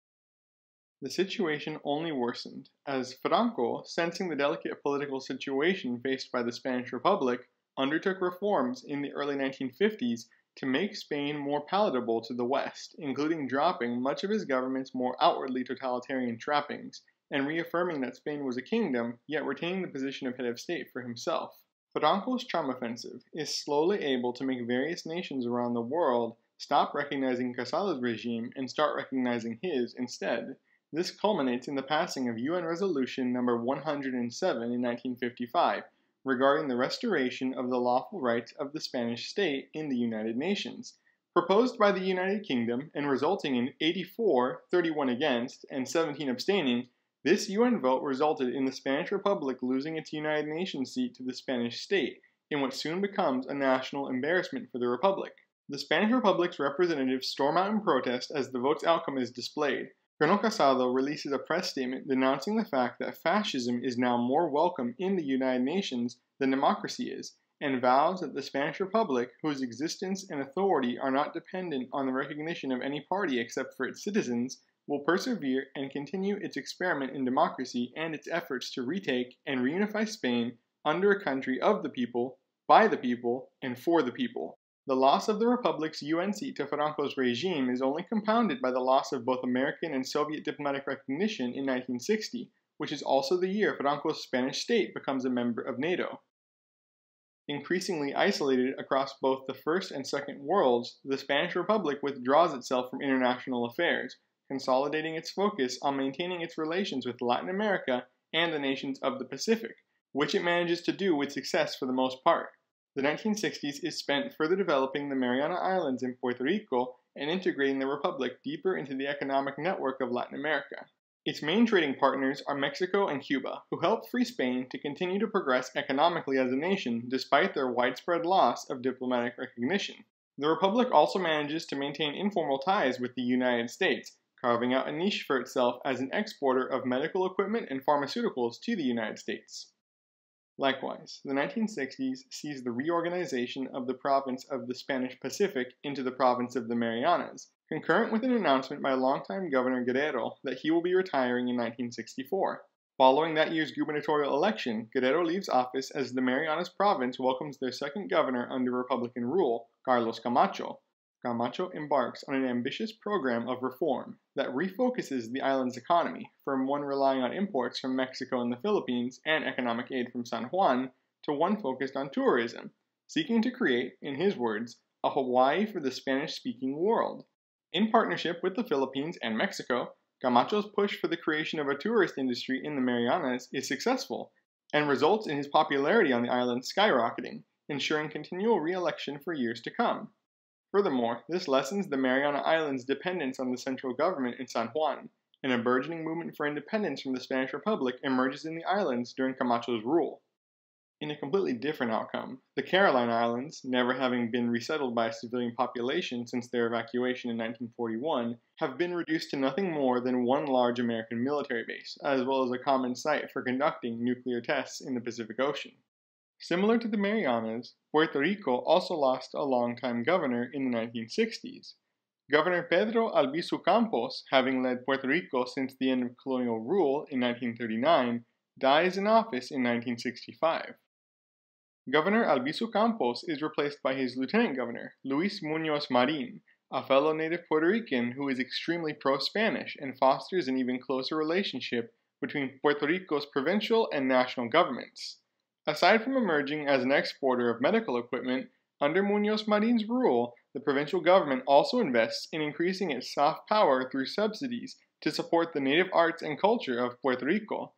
The situation only worsened, as Franco, sensing the delicate political situation faced by the Spanish Republic, undertook reforms in the early 1950s to make Spain more palatable to the West, including dropping much of his government's more outwardly totalitarian trappings, and reaffirming that Spain was a kingdom, yet retaining the position of head of state for himself. Franco's charm offensive is slowly able to make various nations around the world stop recognizing Casado's regime and start recognizing his instead. This culminates in the passing of UN Resolution number 107 in 1955, regarding the restoration of the lawful rights of the Spanish state in the United Nations, proposed by the United Kingdom and resulting in 84, 31 against, and 17 abstaining, this UN vote resulted in the Spanish Republic losing its United Nations seat to the Spanish state, in what soon becomes a national embarrassment for the Republic. The Spanish Republic's representatives storm out in protest as the vote's outcome is displayed, Colonel Casado releases a press statement denouncing the fact that fascism is now more welcome in the United Nations than democracy is, and vows that the Spanish Republic, whose existence and authority are not dependent on the recognition of any party except for its citizens, will persevere and continue its experiment in democracy and its efforts to retake and reunify Spain under a country of the people, by the people, and for the people. The loss of the Republic's UN seat to Franco's regime is only compounded by the loss of both American and Soviet diplomatic recognition in 1960, which is also the year Franco's Spanish state becomes a member of NATO. Increasingly isolated across both the First and Second Worlds, the Spanish Republic withdraws itself from international affairs, consolidating its focus on maintaining its relations with Latin America and the nations of the Pacific, which it manages to do with success for the most part. The 1960s is spent further developing the Mariana Islands in Puerto Rico and integrating the Republic deeper into the economic network of Latin America. Its main trading partners are Mexico and Cuba, who helped free Spain to continue to progress economically as a nation despite their widespread loss of diplomatic recognition. The Republic also manages to maintain informal ties with the United States, carving out a niche for itself as an exporter of medical equipment and pharmaceuticals to the United States. Likewise, the 1960s sees the reorganization of the province of the Spanish Pacific into the province of the Marianas, concurrent with an announcement by longtime Governor Guerrero that he will be retiring in 1964. Following that year's gubernatorial election, Guerrero leaves office as the Marianas province welcomes their second governor under Republican rule, Carlos Camacho, Camacho embarks on an ambitious program of reform that refocuses the island's economy from one relying on imports from Mexico and the Philippines and economic aid from San Juan to one focused on tourism, seeking to create, in his words, a Hawaii for the Spanish speaking world. In partnership with the Philippines and Mexico, Camacho's push for the creation of a tourist industry in the Marianas is successful and results in his popularity on the island skyrocketing, ensuring continual re election for years to come. Furthermore, this lessens the Mariana Islands' dependence on the central government in San Juan, and a burgeoning movement for independence from the Spanish Republic emerges in the islands during Camacho's rule. In a completely different outcome, the Caroline Islands, never having been resettled by a civilian population since their evacuation in 1941, have been reduced to nothing more than one large American military base, as well as a common site for conducting nuclear tests in the Pacific Ocean. Similar to the Marianas, Puerto Rico also lost a longtime governor in the 1960s. Governor Pedro Albizu Campos, having led Puerto Rico since the end of colonial rule in 1939, dies in office in 1965. Governor Albizu Campos is replaced by his lieutenant governor, Luis Munoz Marin, a fellow native Puerto Rican who is extremely pro Spanish and fosters an even closer relationship between Puerto Rico's provincial and national governments. Aside from emerging as an exporter of medical equipment, under Munoz Marin's rule, the provincial government also invests in increasing its soft power through subsidies to support the native arts and culture of Puerto Rico.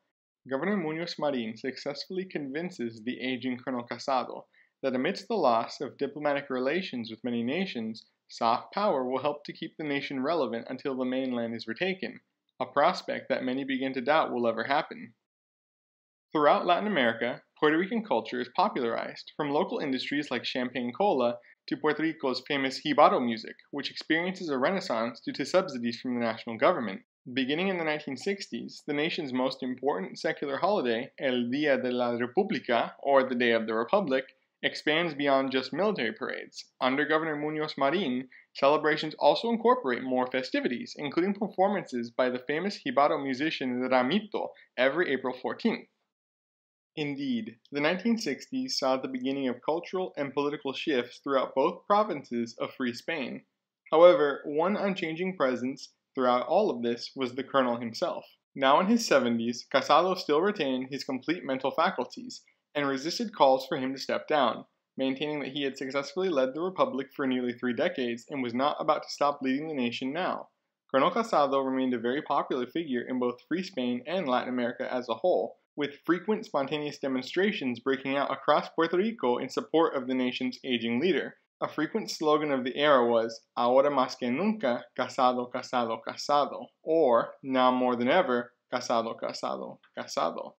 Governor Munoz Marin successfully convinces the aging Colonel Casado that amidst the loss of diplomatic relations with many nations, soft power will help to keep the nation relevant until the mainland is retaken, a prospect that many begin to doubt will ever happen. Throughout Latin America, Puerto Rican culture is popularized, from local industries like champagne cola to Puerto Rico's famous Jibaro music, which experiences a renaissance due to subsidies from the national government. Beginning in the 1960s, the nation's most important secular holiday, El Día de la República, or the Day of the Republic, expands beyond just military parades. Under Governor Munoz Marin, celebrations also incorporate more festivities, including performances by the famous Jibaro musician Ramito every April 14th. Indeed, the 1960s saw the beginning of cultural and political shifts throughout both provinces of Free Spain. However, one unchanging presence throughout all of this was the colonel himself. Now in his 70s, Casado still retained his complete mental faculties and resisted calls for him to step down, maintaining that he had successfully led the Republic for nearly three decades and was not about to stop leading the nation now. Colonel Casado remained a very popular figure in both Free Spain and Latin America as a whole, with frequent spontaneous demonstrations breaking out across Puerto Rico in support of the nation's aging leader. A frequent slogan of the era was Ahora más que nunca, casado, casado, casado, or now more than ever, casado, casado, casado.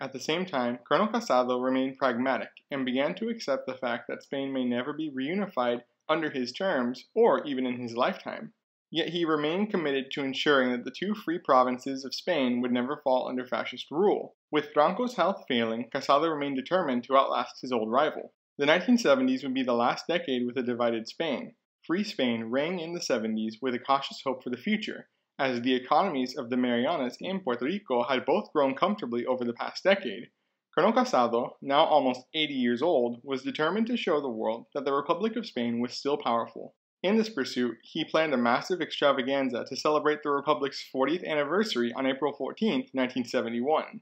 At the same time, Colonel Casado remained pragmatic and began to accept the fact that Spain may never be reunified under his terms or even in his lifetime. Yet he remained committed to ensuring that the two free provinces of Spain would never fall under fascist rule. With Franco's health failing, Casado remained determined to outlast his old rival. The 1970s would be the last decade with a divided Spain. Free Spain rang in the 70s with a cautious hope for the future, as the economies of the Marianas and Puerto Rico had both grown comfortably over the past decade. Colonel Casado, now almost 80 years old, was determined to show the world that the Republic of Spain was still powerful. In this pursuit, he planned a massive extravaganza to celebrate the Republic's 40th anniversary on April 14, 1971.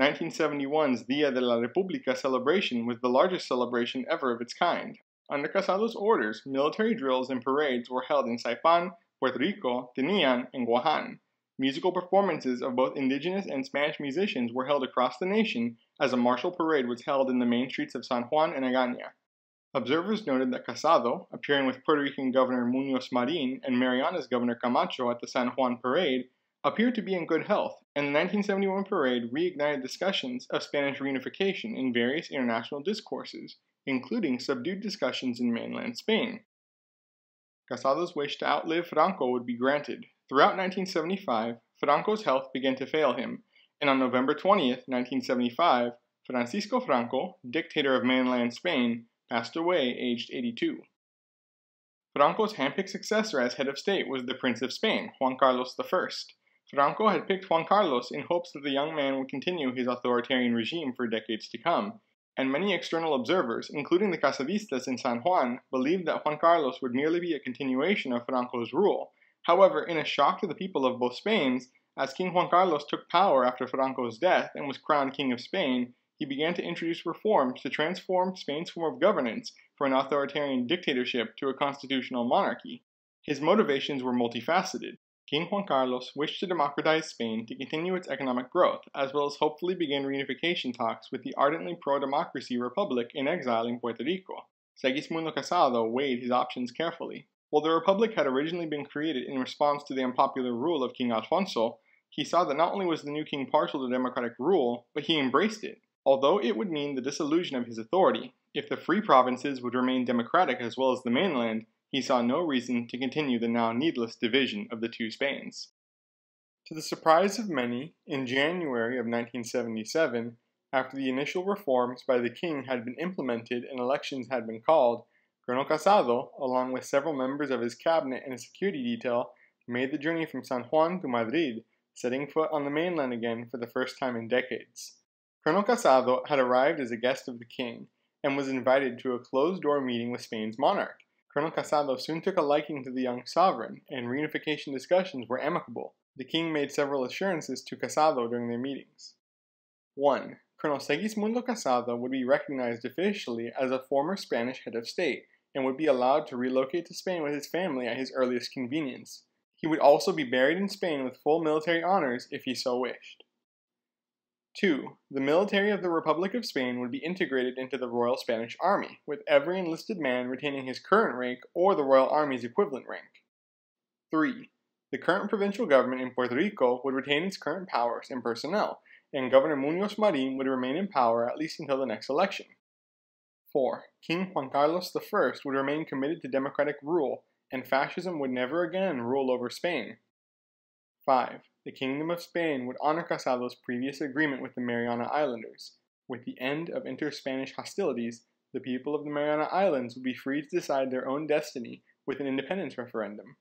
1971's Dia de la República celebration was the largest celebration ever of its kind. Under Casado's orders, military drills and parades were held in Saipan, Puerto Rico, Tinian, and Guajan. Musical performances of both indigenous and Spanish musicians were held across the nation as a martial parade was held in the main streets of San Juan and Agaña. Observers noted that Casado, appearing with Puerto Rican Governor Munoz Marin and Mariana's Governor Camacho at the San Juan parade, appeared to be in good health, and the 1971 parade reignited discussions of Spanish reunification in various international discourses, including subdued discussions in mainland Spain. Casado's wish to outlive Franco would be granted. Throughout 1975, Franco's health began to fail him, and on November 20, 1975, Francisco Franco, dictator of mainland Spain, passed away aged 82. Franco's handpicked successor as head of state was the Prince of Spain, Juan Carlos I. Franco had picked Juan Carlos in hopes that the young man would continue his authoritarian regime for decades to come, and many external observers, including the Casadistas in San Juan, believed that Juan Carlos would merely be a continuation of Franco's rule. However, in a shock to the people of both Spains, as King Juan Carlos took power after Franco's death and was crowned King of Spain, he began to introduce reforms to transform Spain's form of governance from an authoritarian dictatorship to a constitutional monarchy. His motivations were multifaceted. King Juan Carlos wished to democratize Spain to continue its economic growth, as well as hopefully begin reunification talks with the ardently pro democracy republic in exile in Puerto Rico. Segismundo Casado weighed his options carefully. While the republic had originally been created in response to the unpopular rule of King Alfonso, he saw that not only was the new king partial to democratic rule, but he embraced it. Although it would mean the dissolution of his authority, if the free provinces would remain democratic as well as the mainland, he saw no reason to continue the now needless division of the two Spains. To the surprise of many, in January of 1977, after the initial reforms by the king had been implemented and elections had been called, Colonel Casado, along with several members of his cabinet and a security detail, made the journey from San Juan to Madrid, setting foot on the mainland again for the first time in decades. Colonel Casado had arrived as a guest of the king and was invited to a closed door meeting with Spain's monarch. Colonel Casado soon took a liking to the young sovereign, and reunification discussions were amicable. The king made several assurances to Casado during their meetings. 1. Colonel Segismundo Casado would be recognized officially as a former Spanish head of state and would be allowed to relocate to Spain with his family at his earliest convenience. He would also be buried in Spain with full military honors if he so wished. 2. The military of the Republic of Spain would be integrated into the Royal Spanish Army, with every enlisted man retaining his current rank or the Royal Army's equivalent rank. 3. The current provincial government in Puerto Rico would retain its current powers and personnel, and Governor Munoz Marin would remain in power at least until the next election. 4. King Juan Carlos I would remain committed to democratic rule, and fascism would never again rule over Spain. 5 the Kingdom of Spain would honor Casado's previous agreement with the Mariana Islanders. With the end of inter Spanish hostilities, the people of the Mariana Islands would be free to decide their own destiny with an independence referendum.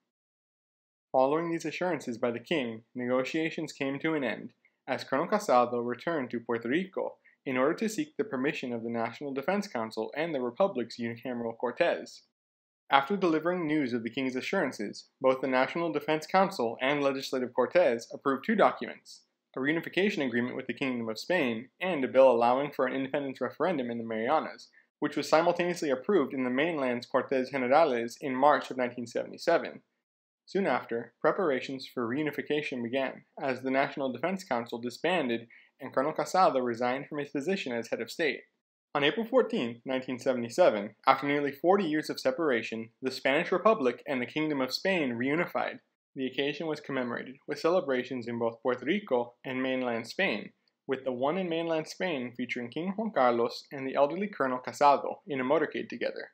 Following these assurances by the king, negotiations came to an end as Colonel Casado returned to Puerto Rico in order to seek the permission of the National Defense Council and the Republic's unicameral Cortes. After delivering news of the king's assurances, both the National Defense Council and Legislative Cortes approved two documents a reunification agreement with the Kingdom of Spain and a bill allowing for an independence referendum in the Marianas, which was simultaneously approved in the mainland's Cortes Generales in March of 1977. Soon after, preparations for reunification began, as the National Defense Council disbanded and Colonel Casado resigned from his position as head of state. On April 14, 1977, after nearly 40 years of separation, the Spanish Republic and the Kingdom of Spain reunified. The occasion was commemorated with celebrations in both Puerto Rico and mainland Spain, with the one in mainland Spain featuring King Juan Carlos and the elderly Colonel Casado in a motorcade together.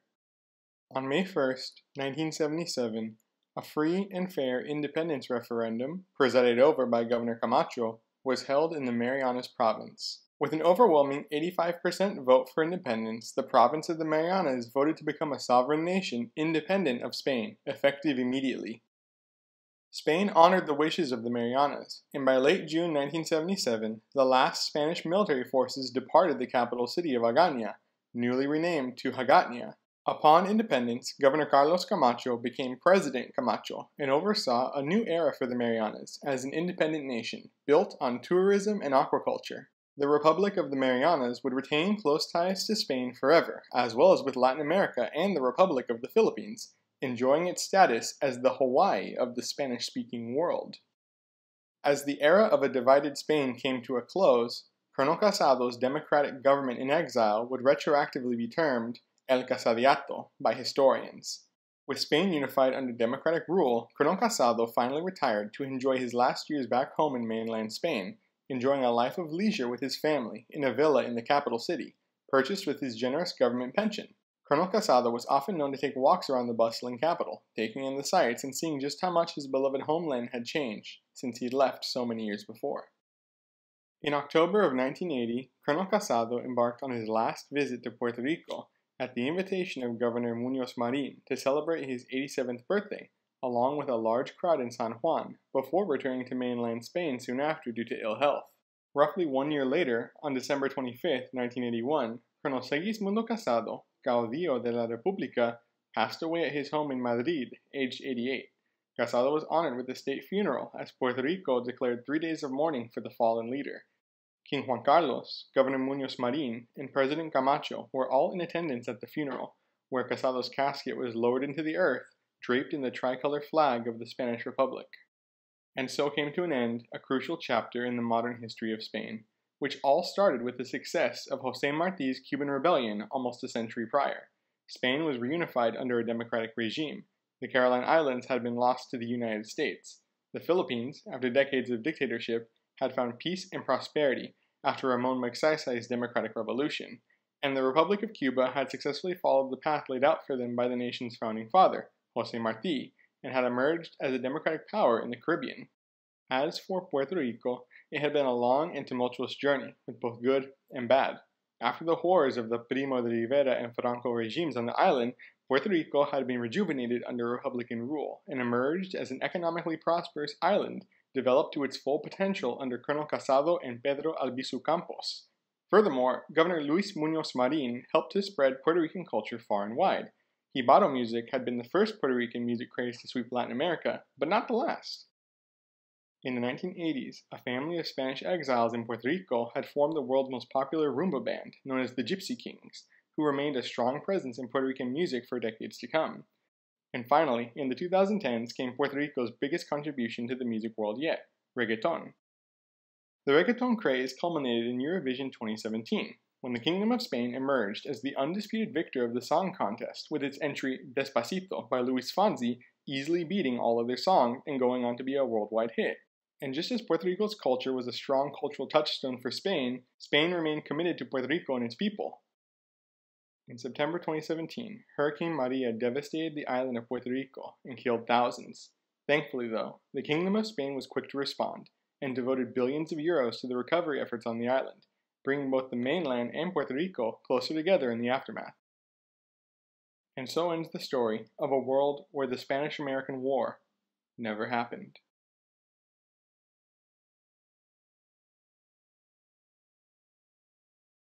On May 1, 1977, a free and fair independence referendum, presided over by Governor Camacho, was held in the Marianas province. With an overwhelming 85% vote for independence, the province of the Marianas voted to become a sovereign nation independent of Spain, effective immediately. Spain honored the wishes of the Marianas, and by late June 1977, the last Spanish military forces departed the capital city of Agaña, newly renamed to Hagatna. Upon independence, Governor Carlos Camacho became President Camacho and oversaw a new era for the Marianas as an independent nation, built on tourism and aquaculture. The Republic of the Marianas would retain close ties to Spain forever, as well as with Latin America and the Republic of the Philippines, enjoying its status as the Hawaii of the Spanish speaking world. As the era of a divided Spain came to a close, Colonel Casado's democratic government in exile would retroactively be termed El Casadiato by historians. With Spain unified under democratic rule, Colonel Casado finally retired to enjoy his last years back home in mainland Spain, enjoying a life of leisure with his family in a villa in the capital city, purchased with his generous government pension. Colonel Casado was often known to take walks around the bustling capital, taking in the sights and seeing just how much his beloved homeland had changed since he had left so many years before. In October of 1980, Colonel Casado embarked on his last visit to Puerto Rico at the invitation of Governor Munoz Marin to celebrate his 87th birthday, along with a large crowd in San Juan, before returning to mainland Spain soon after due to ill health. Roughly one year later, on December 25, 1981, Colonel Segismundo Casado, Caudillo de la República, passed away at his home in Madrid, aged 88. Casado was honored with a state funeral as Puerto Rico declared three days of mourning for the fallen leader. King Juan Carlos, Governor Munoz Marin, and President Camacho were all in attendance at the funeral, where Casado's casket was lowered into the earth, draped in the tricolor flag of the Spanish Republic. And so came to an end a crucial chapter in the modern history of Spain, which all started with the success of Jose Marti's Cuban rebellion almost a century prior. Spain was reunified under a democratic regime. The Caroline Islands had been lost to the United States. The Philippines, after decades of dictatorship, had found peace and prosperity after Ramon Magsaysay's democratic revolution, and the Republic of Cuba had successfully followed the path laid out for them by the nation's founding father, Jose Marti, and had emerged as a democratic power in the Caribbean. As for Puerto Rico, it had been a long and tumultuous journey, with both good and bad. After the horrors of the Primo de Rivera and Franco regimes on the island, Puerto Rico had been rejuvenated under Republican rule and emerged as an economically prosperous island developed to its full potential under Colonel Casado and Pedro Albizu Campos. Furthermore, Governor Luis Munoz Marin helped to spread Puerto Rican culture far and wide. Jibaro music had been the first Puerto Rican music craze to sweep Latin America, but not the last. In the 1980s, a family of Spanish exiles in Puerto Rico had formed the world's most popular rumba band, known as the Gypsy Kings, who remained a strong presence in Puerto Rican music for decades to come. And finally, in the 2010s came Puerto Rico's biggest contribution to the music world yet, reggaeton. The reggaeton craze culminated in Eurovision 2017, when the Kingdom of Spain emerged as the undisputed victor of the song contest with its entry Despacito by Luis Fonsi easily beating all other songs and going on to be a worldwide hit. And just as Puerto Rico's culture was a strong cultural touchstone for Spain, Spain remained committed to Puerto Rico and its people, in September 2017, Hurricane Maria devastated the island of Puerto Rico and killed thousands. Thankfully, though, the Kingdom of Spain was quick to respond and devoted billions of euros to the recovery efforts on the island, bringing both the mainland and Puerto Rico closer together in the aftermath. And so ends the story of a world where the Spanish American War never happened.